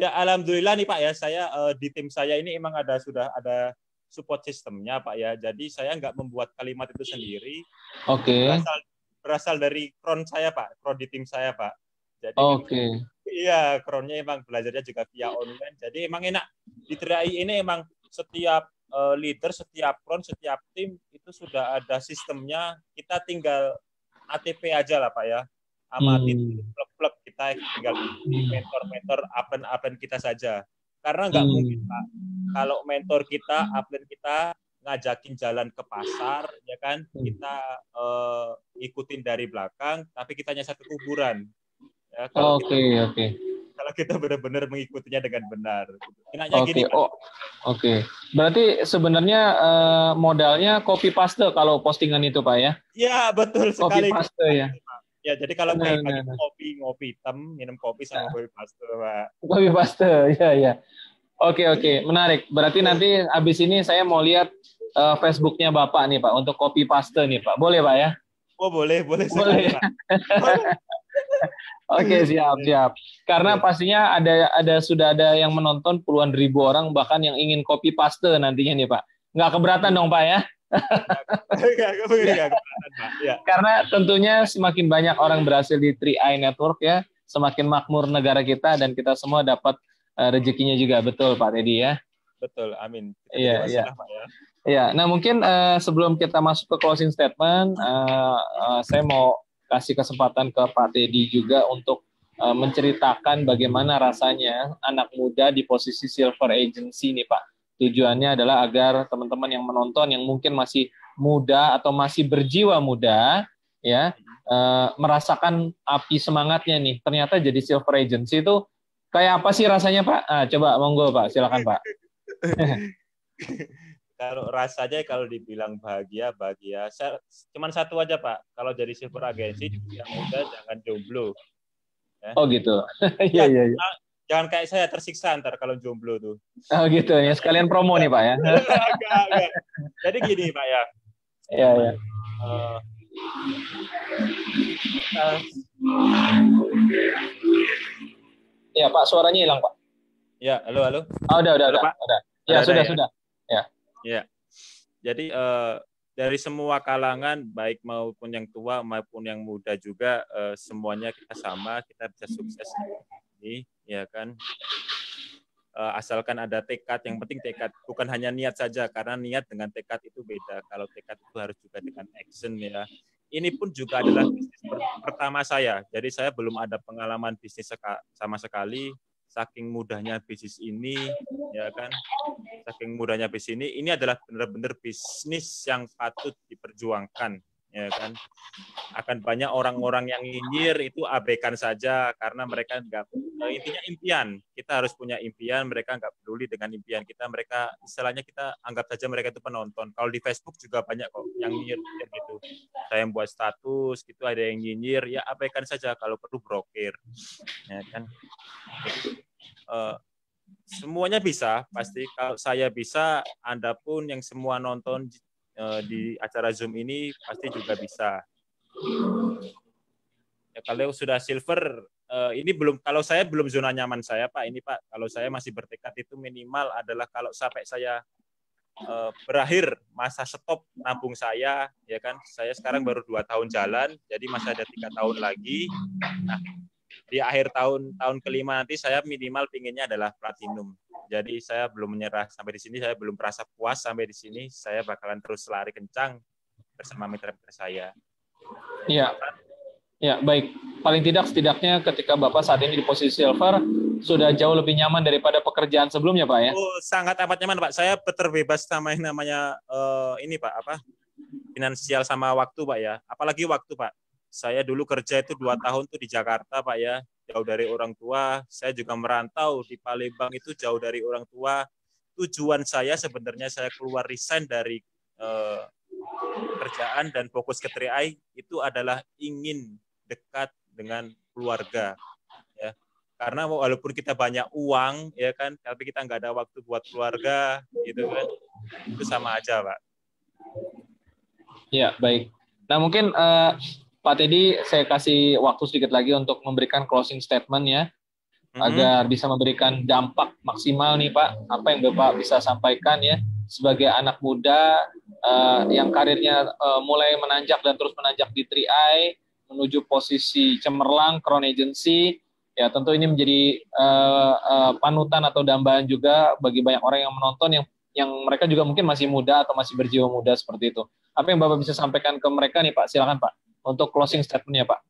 Speaker 6: Ya alhamdulillah nih Pak ya, saya uh, di tim saya ini emang ada sudah ada support sistemnya Pak ya. Jadi saya nggak membuat kalimat itu sendiri.
Speaker 2: Oke. Okay.
Speaker 6: Berasal berasal dari kron saya Pak, kron di tim saya Pak.
Speaker 2: Jadi Oke. Okay.
Speaker 6: Iya, kronnya emang belajarnya juga via online. Jadi emang enak di TRI ini emang setiap uh, leader, setiap kron, setiap tim itu sudah ada sistemnya. Kita tinggal ATP aja lah Pak ya. Amati hmm. plug-plug kita tinggal mentor-mentor upline-upline kita saja. Karena nggak hmm. mungkin Pak kalau mentor kita, upline kita ngajakin jalan ke pasar, ya kan? Hmm. Kita uh, ikutin dari belakang, tapi kita nyasar ke kuburan.
Speaker 2: Ya, oke, oke. Okay,
Speaker 6: Kalau kita benar-benar mengikutinya dengan benar.
Speaker 2: Enaknya okay. gini. Oh, oke. Okay. Berarti sebenarnya uh, modalnya copy paste kalau postingan itu, Pak ya?
Speaker 6: Iya, betul sekali.
Speaker 2: Copy paste ya.
Speaker 6: Ya, jadi kalau nah, kayak nah, nah. kopi, ngopi hitam, minum kopi sama nah. kopi paste, Pak.
Speaker 2: Kopi paste, ya, ya. Oke oke, menarik. Berarti nanti abis ini saya mau lihat uh, Facebooknya Bapak nih Pak untuk copy paste nih Pak. Boleh Pak ya?
Speaker 6: Oh boleh, boleh.
Speaker 2: Boleh. Oke siap siap. Karena pastinya ada ada sudah ada yang menonton puluhan ribu orang bahkan yang ingin copy paste nantinya nih Pak. Nggak keberatan dong Pak ya? Ya. Karena tentunya semakin banyak orang berhasil di 3i Network ya, semakin makmur negara kita dan kita semua dapat uh, rezekinya juga betul Pak Teddy ya.
Speaker 6: Betul, amin.
Speaker 2: iya, iya. ya. Iya, nah mungkin uh, sebelum kita masuk ke closing statement, uh, uh, saya mau kasih kesempatan ke Pak Teddy juga untuk uh, menceritakan bagaimana rasanya anak muda di posisi silver agency nih Pak. Tujuannya adalah agar teman-teman yang menonton yang mungkin masih muda atau masih berjiwa muda, ya uh, merasakan api semangatnya nih. Ternyata jadi silver agency itu Kayak apa sih rasanya Pak? Ah, coba monggo Pak, silakan Pak.
Speaker 6: kalau rasanya kalau dibilang bahagia bahagia saya, cuman satu aja pak kalau jadi silver agensi yang muda jangan jomblo
Speaker 2: ya. oh gitu iya iya ya.
Speaker 6: Jangan kayak saya tersiksa ntar kalau jomblo tuh
Speaker 2: oh gitu ya sekalian promo nih pak ya
Speaker 6: jadi gini pak ya
Speaker 2: iya iya uh, uh, Ya Pak, suaranya hilang Pak.
Speaker 6: Ya, halo halo.
Speaker 2: Oh, udah udah halo, udah. Pak. udah. Ya ada, sudah ya? sudah. Ya.
Speaker 6: Ya. Jadi uh, dari semua kalangan baik maupun yang tua maupun yang muda juga uh, semuanya kita sama, kita bisa sukses ini, ya kan. uh, asalkan ada tekad yang penting tekad. Bukan hanya niat saja karena niat dengan tekad itu beda. Kalau tekad itu harus juga dengan action ya. Ini pun juga adalah bisnis pertama saya. Jadi saya belum ada pengalaman bisnis sama sekali. Saking mudahnya bisnis ini ya kan? Saking mudahnya bisnis ini ini adalah benar-benar bisnis yang patut diperjuangkan ya kan? Akan banyak orang-orang yang nyinyir itu abaikan saja karena mereka nggak eh, intinya impian. Kita harus punya impian mereka nggak peduli dengan impian kita. Mereka istilahnya kita anggap saja mereka itu penonton. Kalau di Facebook juga banyak kok yang nyinyir gitu. Saya yang buat status gitu ada yang nyinyir ya abaikan saja kalau perlu brokir. Ya kan? Uh, semuanya bisa pasti. Kalau saya bisa anda pun yang semua nonton Eh, di acara Zoom ini pasti juga bisa. Ya, kalau sudah silver, uh, ini belum. Kalau saya belum zona nyaman saya, Pak. Ini Pak, kalau saya masih bertekad itu minimal adalah kalau sampai saya uh, berakhir masa stop nabung saya, ya kan. Saya sekarang baru dua tahun jalan, jadi masih ada tiga tahun lagi. Nah, di akhir tahun tahun kelima nanti saya minimal pinginnya adalah platinum. Jadi saya belum menyerah sampai di sini, saya belum merasa puas sampai di sini. Saya bakalan terus lari kencang bersama mitra-mitra saya.
Speaker 2: Iya, ya baik. Paling tidak setidaknya ketika Bapak saat ini di posisi silver, sudah jauh lebih nyaman daripada pekerjaan sebelumnya, Pak ya?
Speaker 6: Oh, sangat amat nyaman, Pak. Saya terbebas sama yang namanya uh, ini, Pak, apa? Finansial sama waktu, Pak ya. Apalagi waktu, Pak. Saya dulu kerja itu dua tahun tuh di Jakarta, Pak ya jauh dari orang tua. Saya juga merantau di Palembang itu jauh dari orang tua. Tujuan saya sebenarnya saya keluar resign dari eh, kerjaan dan fokus ke TRI itu adalah ingin dekat dengan keluarga. Ya. Karena walaupun kita banyak uang, ya kan, tapi kita nggak ada waktu buat keluarga, gitu kan, itu sama aja, Pak.
Speaker 2: Ya, baik. Nah, mungkin uh, Pak Teddy, saya kasih waktu sedikit lagi untuk memberikan closing statement ya, mm-hmm. agar bisa memberikan dampak maksimal nih Pak. Apa yang Bapak bisa sampaikan ya sebagai anak muda uh, yang karirnya uh, mulai menanjak dan terus menanjak di 3i menuju posisi cemerlang crown agency. Ya tentu ini menjadi uh, uh, panutan atau dambaan juga bagi banyak orang yang menonton yang yang mereka juga mungkin masih muda atau masih berjiwa muda seperti itu. Apa yang Bapak bisa sampaikan ke mereka nih Pak? Silakan Pak untuk closing statementnya Pak.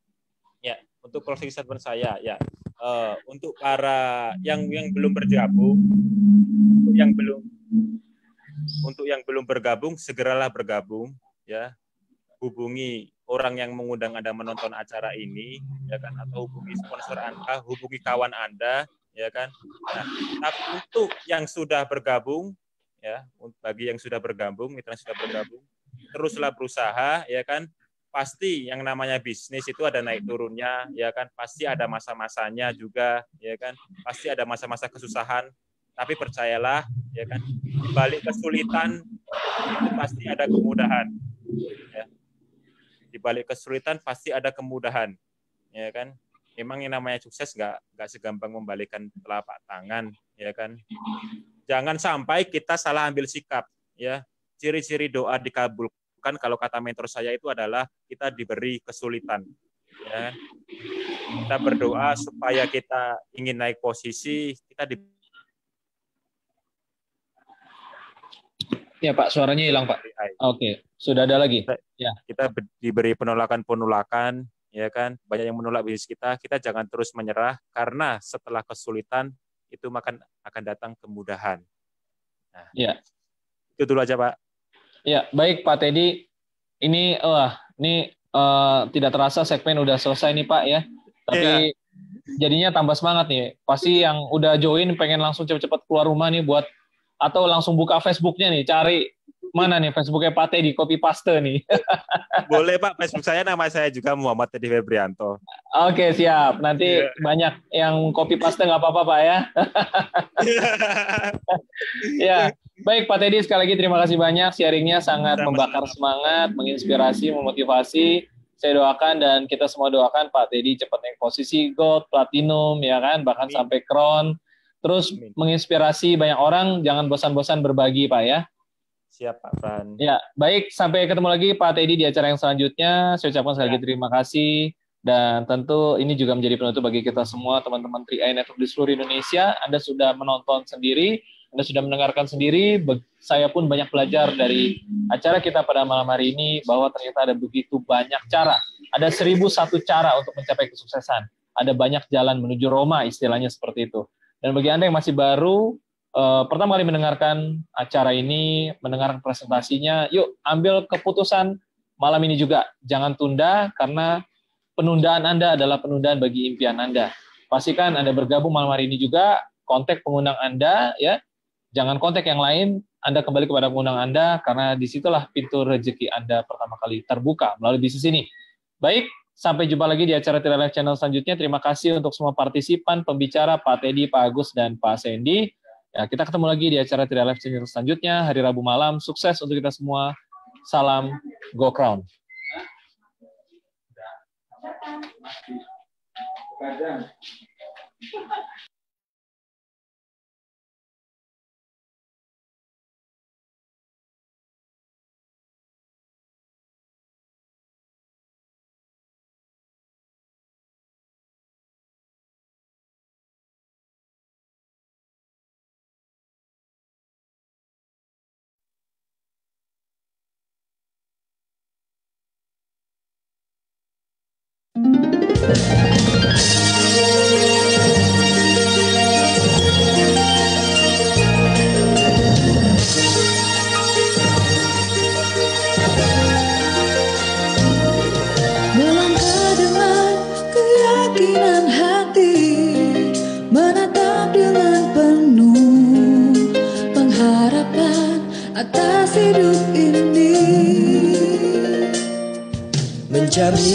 Speaker 6: Ya, untuk closing statement saya ya uh, untuk para yang yang belum bergabung, yang belum untuk yang belum bergabung segeralah bergabung ya hubungi orang yang mengundang Anda menonton acara ini ya kan atau hubungi sponsor Anda, hubungi kawan Anda ya kan. Nah, tapi untuk yang sudah bergabung ya bagi yang sudah bergabung, mitra yang sudah bergabung, teruslah berusaha ya kan pasti yang namanya bisnis itu ada naik turunnya ya kan? Pasti ada masa-masanya juga ya kan? Pasti ada masa-masa kesusahan. Tapi percayalah ya kan? Di balik kesulitan itu pasti ada kemudahan ya. Di balik kesulitan pasti ada kemudahan ya kan? Memang yang namanya sukses nggak nggak segampang membalikkan telapak tangan ya kan? Jangan sampai kita salah ambil sikap ya. Ciri-ciri doa dikabulkan kan kalau kata mentor saya itu adalah kita diberi kesulitan. Ya. Kita berdoa supaya kita ingin naik posisi, kita di
Speaker 2: Ya Pak, suaranya hilang Pak. Oke, sudah ada lagi.
Speaker 6: Ya. Kita diberi penolakan-penolakan, ya kan? Banyak yang menolak bisnis kita. Kita jangan terus menyerah karena setelah kesulitan itu makan akan datang kemudahan. Nah, ya. Itu dulu aja Pak.
Speaker 2: Ya, baik Pak Teddy. Ini wah, ini uh, tidak terasa segmen udah selesai nih Pak ya. Tapi yeah. jadinya tambah semangat nih. Pasti yang udah join pengen langsung cepet-cepet keluar rumah nih buat atau langsung buka Facebooknya nih, cari mana nih Facebooknya Pak Teddy copy paste nih.
Speaker 6: Boleh Pak, Facebook saya nama saya juga Muhammad Teddy Febrianto.
Speaker 2: Oke siap, nanti yeah. banyak yang copy paste nggak apa-apa Pak ya. ya, baik Pak Teddy sekali lagi terima kasih banyak sharingnya sangat Sama membakar semangat, menginspirasi, memotivasi. Saya doakan dan kita semua doakan Pak Teddy cepat naik posisi gold, platinum ya kan, bahkan Amin. sampai crown. Terus Amin. menginspirasi banyak orang, jangan bosan-bosan berbagi Pak ya.
Speaker 6: Siap Pak Fran.
Speaker 2: Ya, baik. Sampai ketemu lagi Pak Teddy di acara yang selanjutnya. Saya ucapkan sekali lagi ya. terima kasih. Dan tentu ini juga menjadi penutup bagi kita semua, teman-teman 3i Network di seluruh Indonesia. Anda sudah menonton sendiri, Anda sudah mendengarkan sendiri. Saya pun banyak belajar dari acara kita pada malam hari ini, bahwa ternyata ada begitu banyak cara. Ada seribu satu cara untuk mencapai kesuksesan. Ada banyak jalan menuju Roma, istilahnya seperti itu. Dan bagi Anda yang masih baru, eh, pertama kali mendengarkan acara ini, mendengarkan presentasinya, yuk ambil keputusan malam ini juga. Jangan tunda, karena penundaan Anda adalah penundaan bagi impian Anda. Pastikan Anda bergabung malam hari ini juga, kontak pengundang Anda, ya. Jangan kontak yang lain, Anda kembali kepada pengundang Anda, karena di situlah pintu rezeki Anda pertama kali terbuka melalui bisnis ini. Baik, sampai jumpa lagi di acara Tidak Live Channel selanjutnya. Terima kasih untuk semua partisipan, pembicara, Pak Teddy, Pak Agus, dan Pak Sandy. Ya, kita ketemu lagi di acara Tidak Live Channel selanjutnya, hari Rabu malam. Sukses untuk kita semua. Salam Go Crown. Kadang.
Speaker 1: Melangkah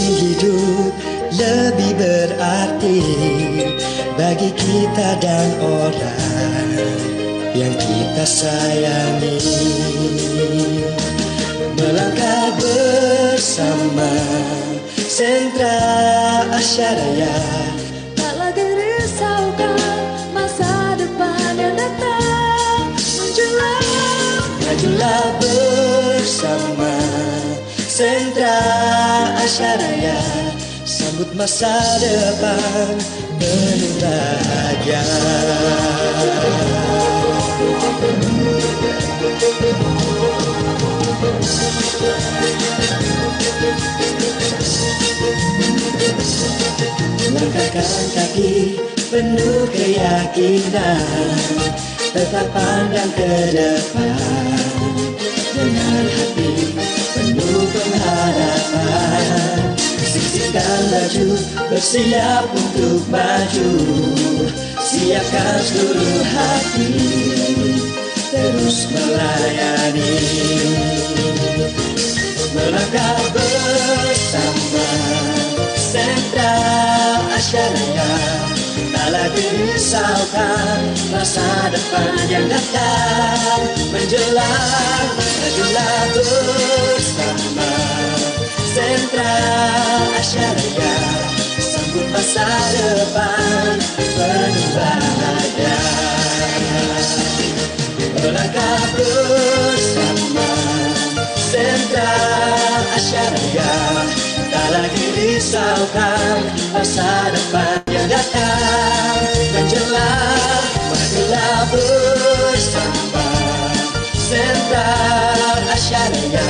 Speaker 1: hidup
Speaker 7: lebih berarti bagi kita dan orang yang kita sayangi. Melangkah bersama sentra Asyaraya
Speaker 1: Tak lagi risaukan masa depan yang datang menjulang
Speaker 7: Majulah bersama sentra Asyaraya Sambut masa depan penuh bahagia Melangkahkan kaki penuh keyakinan Tetap pandang ke depan Sisihkan baju bersiap untuk maju. Siapkan seluruh hati Terus melayani. Melangkah bersama Sentra Asyaraya Lagi risaukan masa depan yang datang. Menjelang majulah bersama. Sentra Asyaraya Sambut masa depan penuh bahagia. Melangkah bersama. Sentra Asyaraya Tak lagi risaukan masa depan yang datang. Menjelang majulah bersama Sentra Asyaraya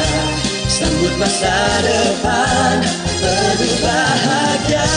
Speaker 7: Sambut masa depan. Penuh bahagia